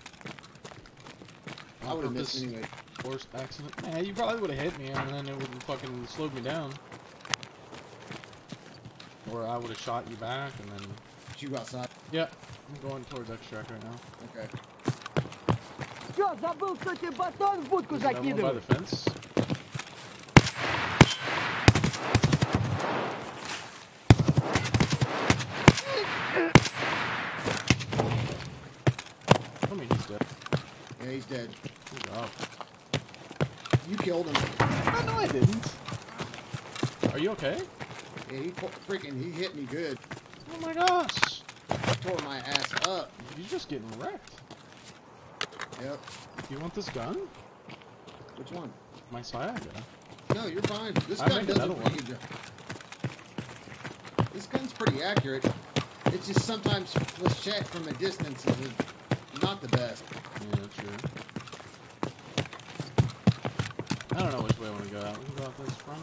I would have On missed purpose, anyway. Forced accident. Yeah, you probably would have hit me, and then it would have fucking slowed me down. Or I would have shot you back, and then. But you outside. Yeah, I'm going towards extract right now. Okay. Чё, забыл, кто тебе батон в будку There's another one by the закидывает? fence. He's dead. Good job. You killed him. Oh, no, I didn't. Are you okay? Yeah, he fu- freaking he hit me good. Oh my gosh. Tore my ass up. You're just getting wrecked. Yep. You want this gun? Which one? My Sciatica. No, you're fine. This I gun does a another pretty good job. This gun's pretty accurate. It's just sometimes let's check from a distance is not the best. Yeah, true. I don't know which way I want to go out. We go out this front.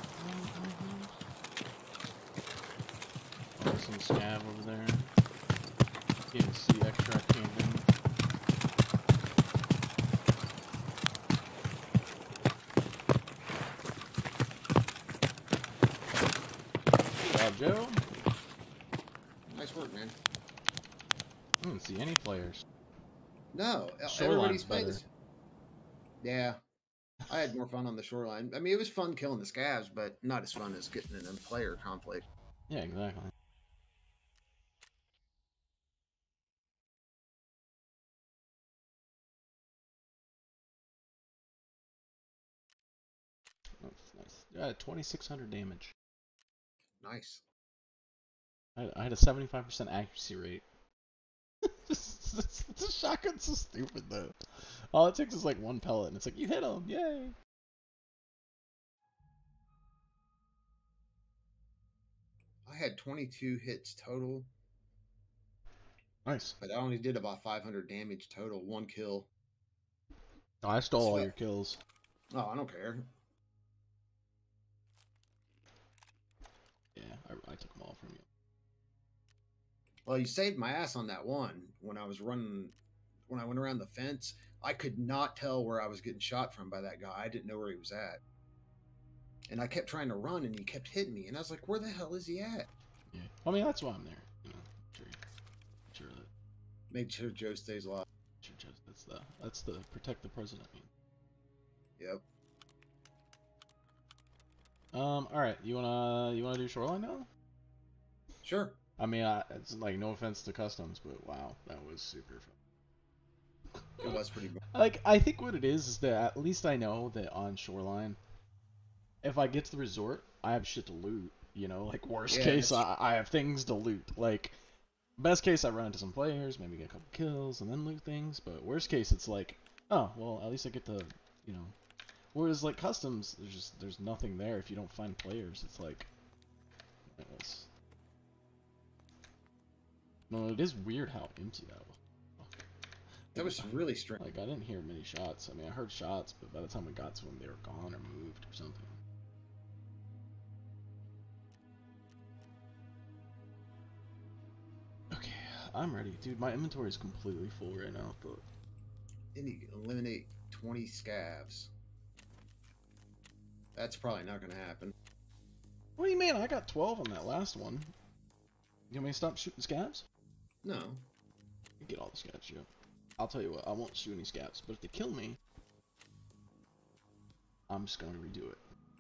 Oh, some scav over there. Can't see extract camping. Good job, Joe. Nice work, man. I didn't see any players. No, everybody's better. this. Yeah. I had more fun on the shoreline. I mean, it was fun killing the scavs, but not as fun as getting in a player conflict. Yeah, exactly. That's nice. Yeah, 2600 damage. Nice. I, I had a 75% accuracy rate. The [LAUGHS] shotgun's so stupid though. All it takes is like one pellet, and it's like you hit him, yay! I had 22 hits total, Nice. but I only did about 500 damage total. One kill. Oh, I stole all So- your kills. Oh, I don't care. Yeah, I, I took them all from you. Well, you saved my ass on that one when I was running. When I went around the fence, I could not tell where I was getting shot from by that guy. I didn't know where he was at. And I kept trying to run, and he kept hitting me. And I was like, "Where the hell is he at?" Yeah. I mean, that's why I'm there. You know, sure, sure that, Made sure Joe stays alive. sure, just that's the that's the protect the president. Yep. Um. All right. You wanna you wanna do shoreline now? Sure. I mean, I, it's like no offense to customs, but wow, that was super fun. It was pretty. good. Like, I think what it is is that at least I know that on shoreline, if I get to the resort, I have shit to loot. You know, like worst Yeah, case, I, I have things to loot. Like best case, I run into some players, maybe get a couple kills, and then loot things. But worst case, it's like, oh well, at least I get to, you know. Whereas like customs, there's just there's nothing there if you don't find players. It's like, pointless. No, it is weird how empty that was. That was really strange. Like I didn't hear many shots. I mean, I heard shots, but by the time we got to them, they were gone or moved or something. Okay, I'm ready, dude. My inventory is completely full right now. But eliminate 20 scavs. That's probably not going to happen. what do you mean? I got 12 on that last one. You want me to stop shooting scavs? No. You Get all the scavs, Joe. I'll tell you what. I won't shoot any scavs, but if they kill me, I'm just gonna redo it.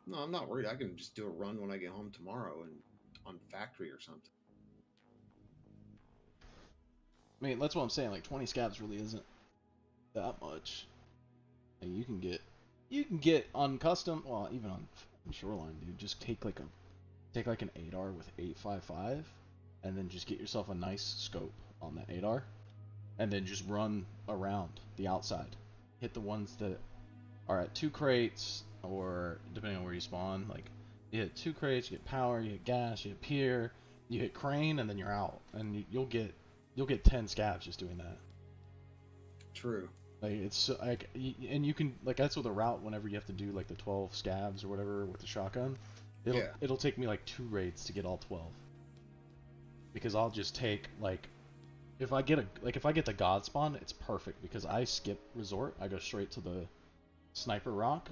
No, I'm not worried. I can just do a run when I get home tomorrow and on factory or something. I mean, that's what I'm saying. Like 20 scavs really isn't that much. And you can get, you can get on custom. Well, even on shoreline, dude. Just take like a, take like an ADAR with 855, and then just get yourself a nice scope on that ADAR, and then just run around the outside. Hit the ones that are at two crates, or depending on where you spawn, like you hit two crates, you get power, you get gas, you hit pier, you hit crane, and then you're out, and you- you'll get you'll get 10 scavs just doing that. True. Like it's so, like and you can like that's with a route whenever you have to do like the 12 scavs or whatever with the shotgun. It'll Yeah. it'll take me like two raids to get all 12. Because I'll just take like if I get a like if I get the god spawn, it's perfect because I skip resort. I go straight to the sniper rock,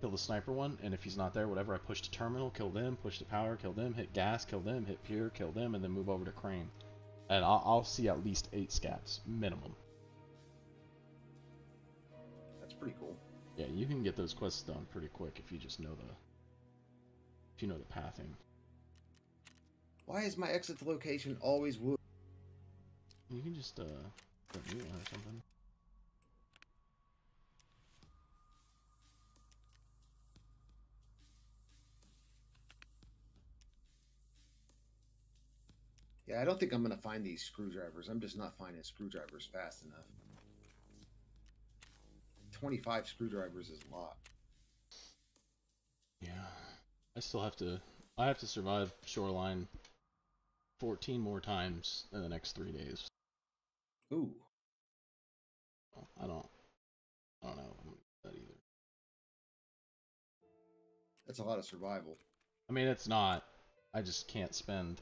kill the sniper one, and if he's not there, whatever, I push to terminal, kill them, push to power, kill them, hit gas, kill them, hit pier, kill them, and then move over to crane. And I'll, I'll see at least eight scavs minimum. That's pretty cool. Yeah, you can get those quests done pretty quick if you just know the if you know the pathing. Why is my exit location always wood? You can just uh put a new one or something. Yeah, I don't think I'm going to find these screwdrivers. I'm just not finding screwdrivers fast enough. 25 screwdrivers is a lot. Yeah. I still have to I have to survive shoreline 14 more times in the next 3 days. Ooh. I don't I don't know if I'm gonna do that either. That's a lot of survival. I mean, it's not. I just can't spend.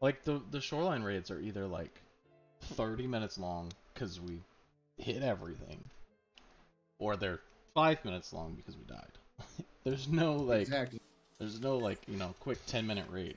Like the the shoreline raids are either like 30 minutes long because we hit everything, or they're five minutes long because we died. [LAUGHS] there's no like, exactly. there's no like you know quick 10 minute raid.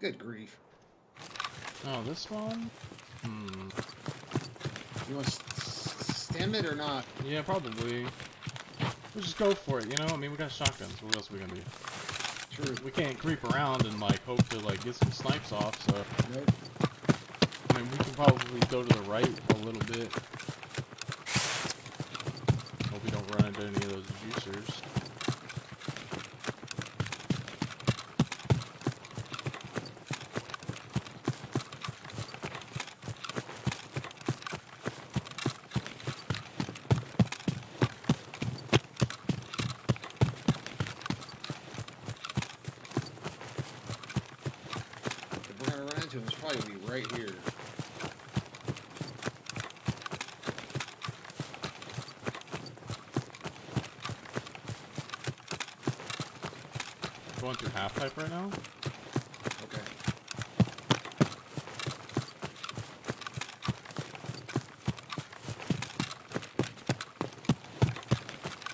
Good grief. Oh, this one? Hmm. You want to stem it or not? Yeah, probably. We'll just go for it, you know? I mean, we got shotguns. What else are we gonna do? True. We can't creep around and, like, hope to, like, get some snipes off, so... Nope. I mean, we can probably go to the right a little bit. Hope we don't run into any of those juicers. If we're gonna run into him, it's probably gonna be right here. Going through half pipe right now? Okay.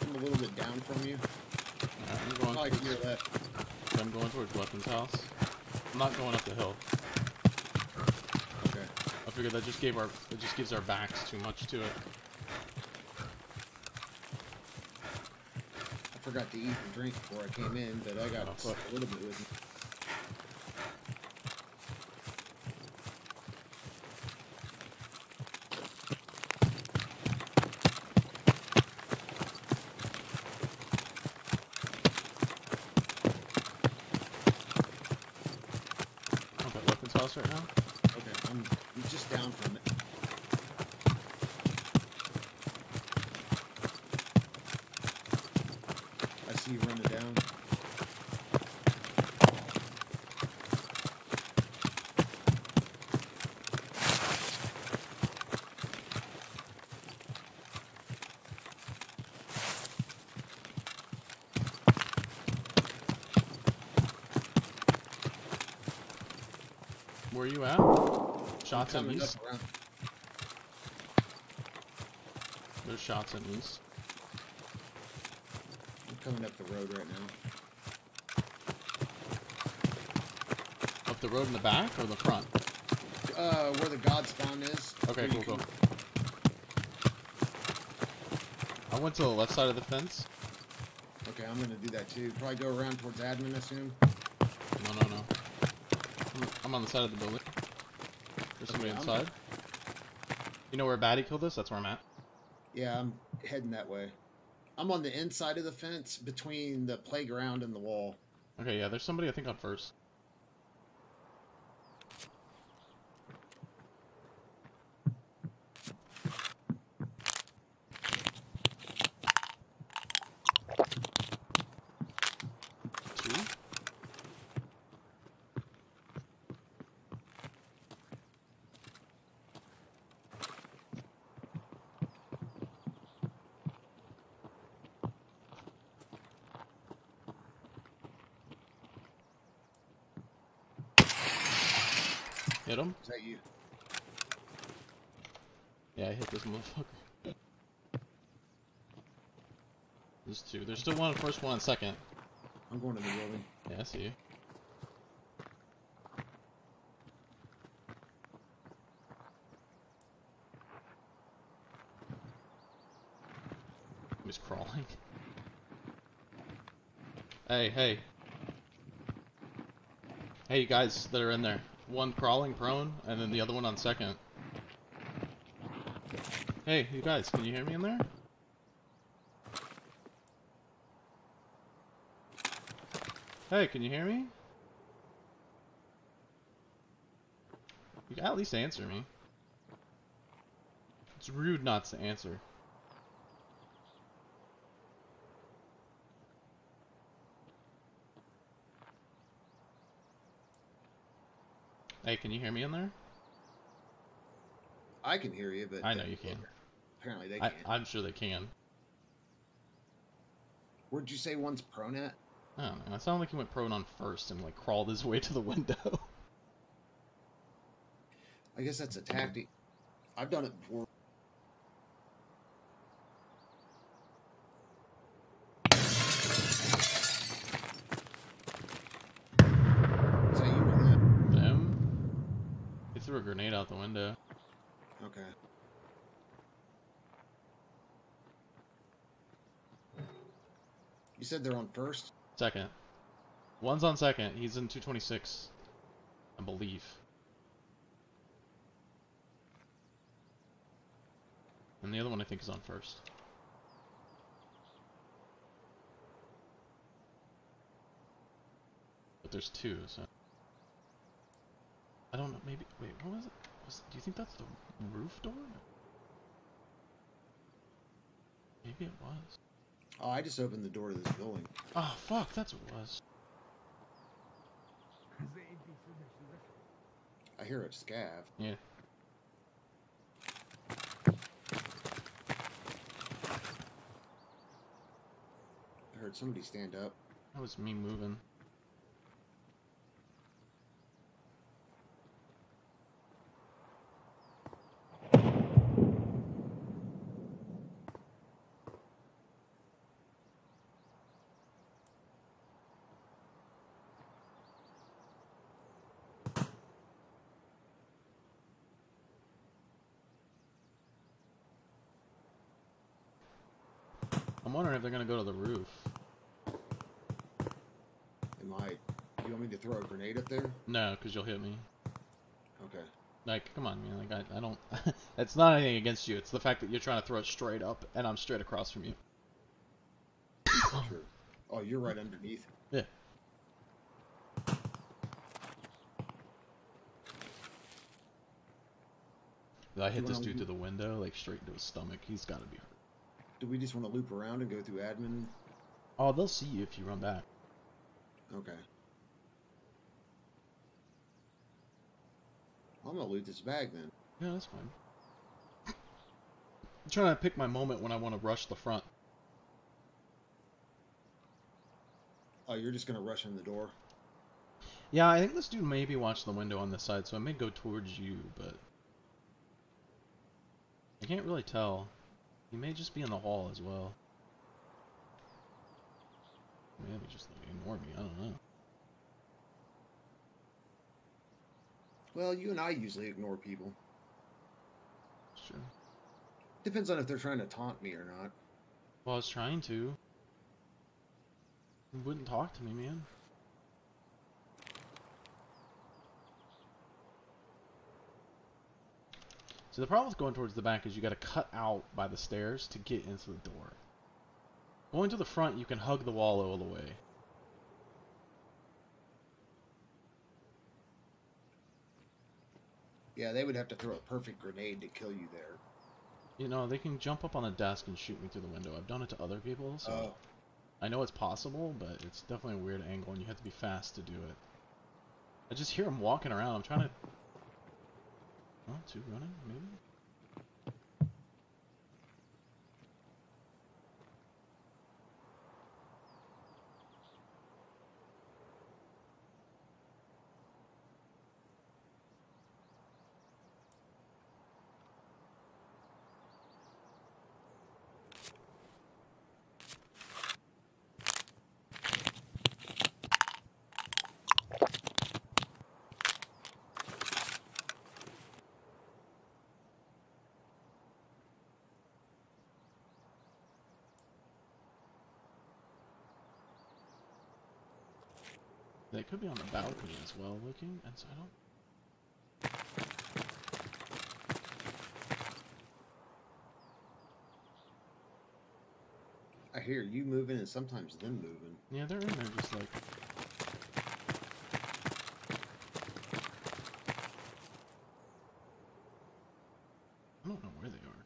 I'm a little bit down from you. Alright, I'm going Probably to towards, your left. I'm going towards Weapons House. I'm not going up the hill. Okay. I figured that just gave our it just gives our backs too much to it. Forgot to eat and drink before I came in, but I got a little bit with me. I'm at Weapons House right now. Okay, I'm, I'm just down from it. I see you running down. Where are you at? Shots at east. There's shots at east. I'm coming up the road right now. Up the road in the back or the front? Uh, where the God spawn is. Okay, cool, cool. I went to the left side of the fence. Okay, I'm gonna do that too. Probably go around towards admin, I assume. No, no, no. I'm on the side of the building. There's somebody Okay, I'm- inside. You know where Batty killed us? That's where I'm at. Yeah, I'm heading that way. I'm on the inside of the fence between the playground and the wall. Okay, yeah, there's somebody I think on first. Two? Hit him? Is that you? Yeah, I hit this motherfucker. There's two. There's still one on first, one on second. I'm going to the building. Yeah, I see you. He's crawling. Hey, hey. Hey, you guys that are in there. One crawling prone, and then the other one on second. Hey, you guys, can you hear me in there? Hey, can you hear me? You at least answer me. It's rude not to answer. Hey, can you hear me in there? I can hear you, but I know you can. Apparently they I, can't. I'm sure they can. Where'd you say one's prone at? I don't know. It sounded like he went prone on first and like crawled his way to the window. [LAUGHS] I guess that's a tactic. I've done it before. Is that you or that? Them? It Okay. You said they're on first? Second. One's on second. He's in 226. I believe. And the other one I think is on first. But there's two, so. I don't know, maybe. Wait, what was it? Was, do you think that's the roof door? Maybe it was. Oh, I just opened the door to this building. Oh, fuck, that's what it was. I hear a scav. Yeah. I heard somebody stand up. That was me moving. They're gonna go to the roof. Am I? You want me to throw a grenade up there? No, because you'll hit me. Okay. Like, come on, man. Like, I, I don't. [LAUGHS] it's not anything against you. It's the fact that you're trying to throw it straight up, and I'm straight across from you. Sure. Oh, you're right underneath. Yeah. If I hit this dude through the window, like straight into his stomach. He's got to be hurt. Do we just want to loop around and go through admin? Oh, they'll see you if you run back. Okay. I'm gonna loot this bag then. Yeah, that's fine. I'm trying to pick my moment when I want to rush the front. Oh, you're just gonna rush in the door. Yeah, I think this dude maybe watched the window on this side, so I may go towards you, but I can't really tell. He may just be in the hall as well. Maybe just like, ignore me. I don't know. Well, you and I usually ignore people. Sure. Depends on if they're trying to taunt me or not. Well, I was trying to. He wouldn't talk to me, man. So the problem with going towards the back is you got to cut out by the stairs to get into the door. Going to the front, you can hug the wall all the way. Yeah, they would have to throw a perfect grenade to kill you there. You know, they can jump up on the desk and shoot me through the window. I've done it to other people, so Oh, I know it's possible, but it's definitely a weird angle, and you have to be fast to do it. I just hear them walking around. I'm trying to. Oh, two running, maybe? Be on the balcony as well, looking, and so I don't. I hear you moving and sometimes them moving. Yeah, they're in there just like. I don't know where they are.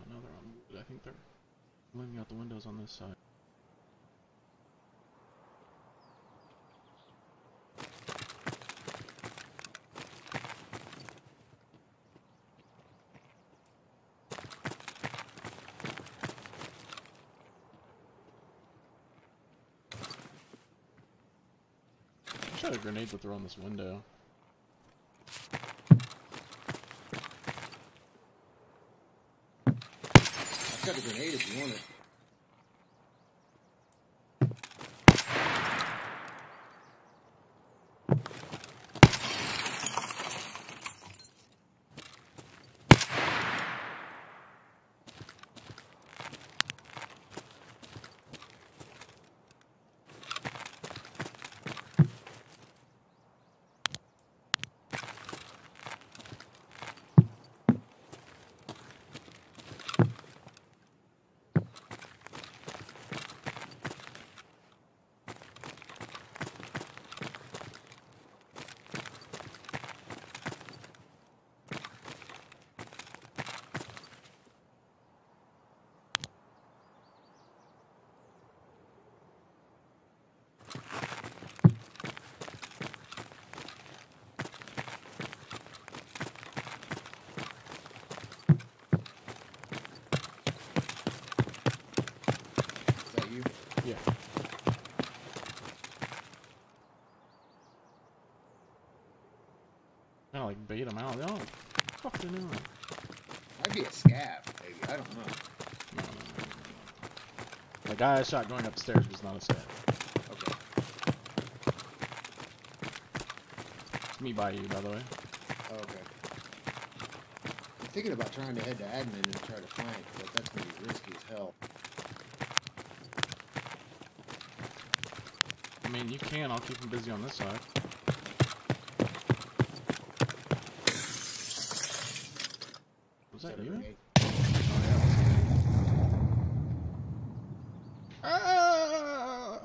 Oh, no, they're on. wood. I think they're looking out the windows on this side. I had a grenade to throw in this window. I've a grenade if you want it. Bait them out. Oh, what the fuck they? Might be a scav, maybe. I don't know. No, no, no, no, no. The guy I shot going upstairs was not a scav. Okay. It's me by you, by the way. Oh, okay. I'm thinking about trying to head to admin and try to flank, but that's gonna be risky as hell. I mean, you can. I'll keep him busy on this side. Was that Is a you? grenade? Ah!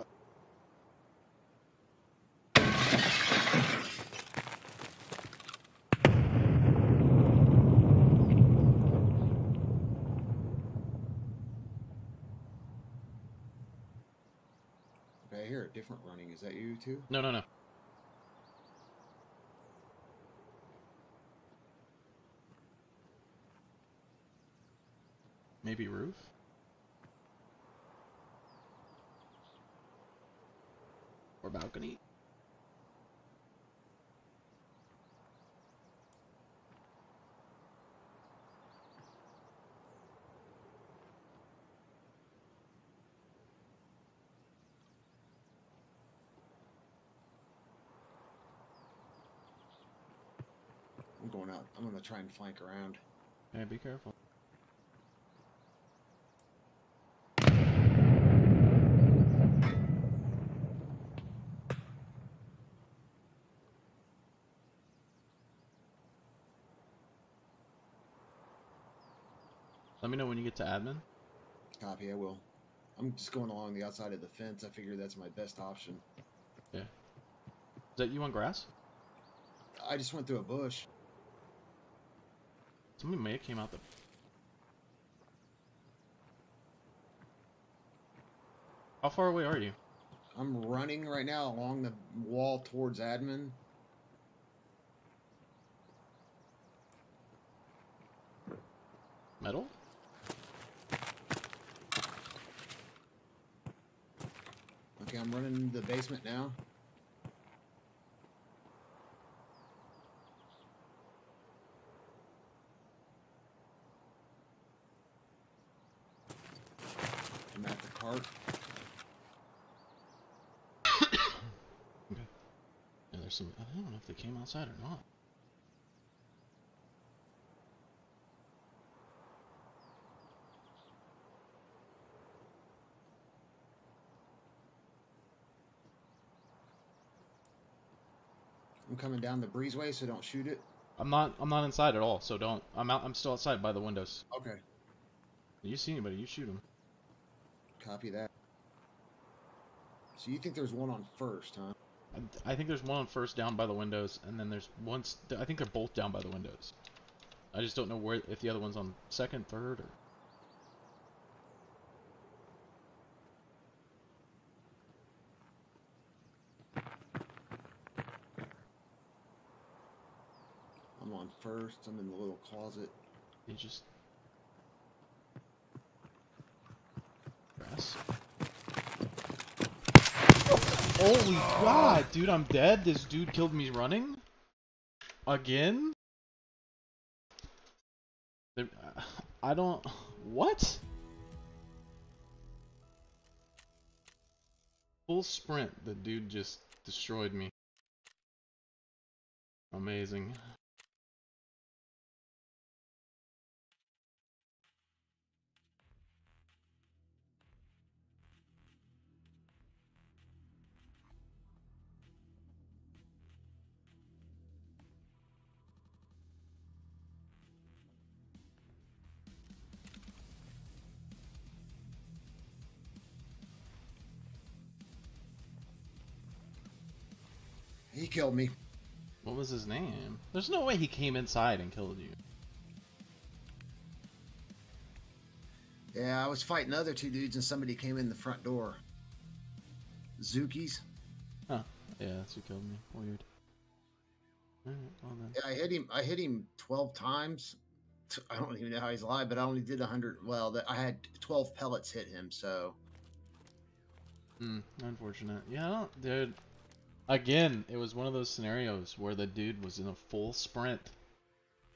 Okay, I hear a different running. Is that you too? No, no, no. Maybe roof? Or balcony? I'm going out. I'm gonna try and flank around. Yeah, be careful. Let me know when you get to admin. Copy, I will. I'm just going along the outside of the fence. I figure that's my best option. Yeah. Is that you on grass? I just went through a bush. Somebody may have came out the. How far away are you? I'm running right now along the wall towards admin. Metal? Okay, I'm running the basement now. I'm at the cart. [COUGHS] Yeah, there's some. I don't know if they came outside or not. I'm coming down the breezeway, so don't shoot it. I'm not. I'm not inside at all. So don't. I'm out. I'm still outside by the windows. Okay. You see anybody? You shoot them. Copy that. So you think there's one on first, huh? I, I think there's one on first down by the windows, and then there's one. I think they're both down by the windows. I just don't know where if the other one's on second, third, or. I'm on first. I'm in the little closet. You just. Grass. Holy god, dude, I'm dead. This dude killed me running? Again? I don't... What? Full sprint, the dude just destroyed me. Amazing. Killed me. What was his name? There's no way he came inside and killed you. Yeah, I was fighting other two dudes and somebody came in the front door. Zookies. Huh. Yeah, that's who killed me. Weird. Alright, well then. Yeah, I hit him. I hit him twelve times. [LAUGHS] I don't even know how he's alive, but I only did hundred. Well, that I had twelve pellets hit him. So Hmm, unfortunate. Yeah, I don't, dude. Again, it was one of those scenarios where the dude was in a full sprint.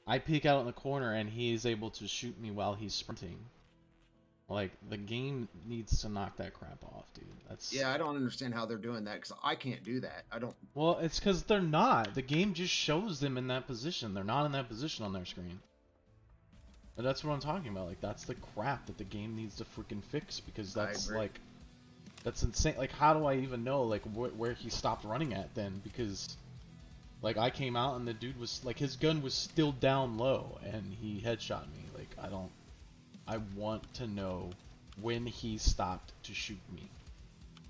I peek out in the corner and he's able to shoot me while he's sprinting. Like, the game needs to knock that crap off, dude. That's yeah, I don't understand how they're doing that because I can't do that. I don't. Well, it's because they're not. The game just shows them in that position. They're not in that position on their screen. But that's what I'm talking about. Like, that's the crap that the game needs to freaking fix because that's like, that's insane. Like, how do I even know like wh- where he stopped running at then? Because, like, I came out and the dude was like his gun was still down low and he headshot me. Like, I don't. I want to know when he stopped to shoot me,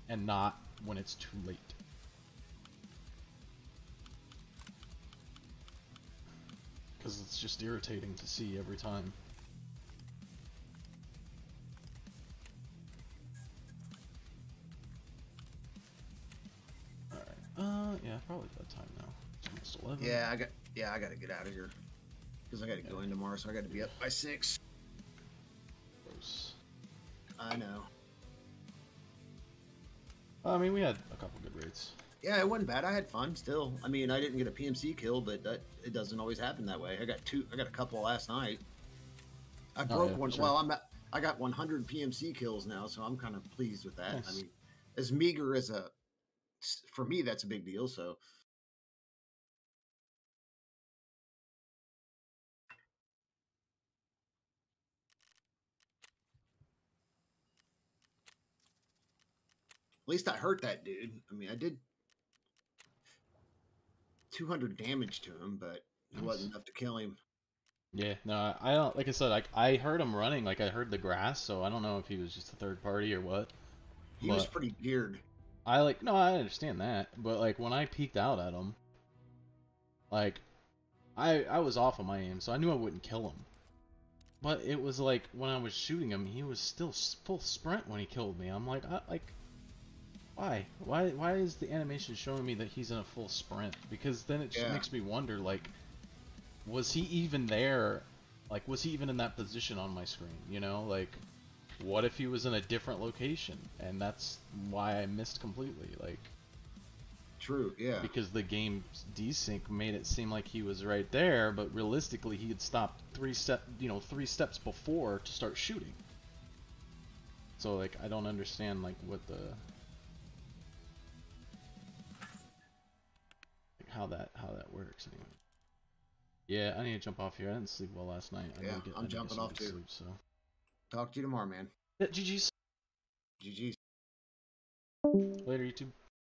and not when it's too late. Because it's just irritating to see every time. Uh, yeah, probably bedtime now. It's almost 11. Yeah, I got. Yeah, I got to get out of here because I got to go in tomorrow. So I got to be up by six. Gross. I know. I mean, we had a couple good rates. Yeah, it wasn't bad. I had fun still. I mean, I didn't get a PMC kill, but that it doesn't always happen that way. I got two. I got a couple last night. I broke yeah, one. sure. Well, I'm at, I got 100 PMC kills now, so I'm kind of pleased with that. I mean, as meager as a for me, that's a big deal. So at least I hurt that dude. I mean, I did 200 damage to him, but it wasn't enough to kill him. Yeah, no, I- don't. Like I said, like I heard him running. Like I heard the grass, so I don't know if he was just a third party or what. He was pretty geared. I like no, I understand that, but like when I peeked out at him, like I I was off of my aim, so I knew I wouldn't kill him. But it was like when I was shooting him, he was still full sprint when he killed me. I'm like, I, like, why, why, why is the animation showing me that he's in a full sprint? Because then it just Yeah. makes me wonder, like, was he even there? Like, was he even in that position on my screen? You know, like, what if he was in a different location? And that's why I missed completely. Like, True, yeah. because the game's desync made it seem like he was right there, but realistically he had stopped three step, you know, three steps before to start shooting. So like, I don't understand like what the, like how that how that works anyway. Yeah, I need to jump off here. I didn't sleep well last night. I Yeah, get, I'm I need to get jumping off too. Sleep, so. Talk to you tomorrow, man. Yeah, GG's. GG's. Later, YouTube.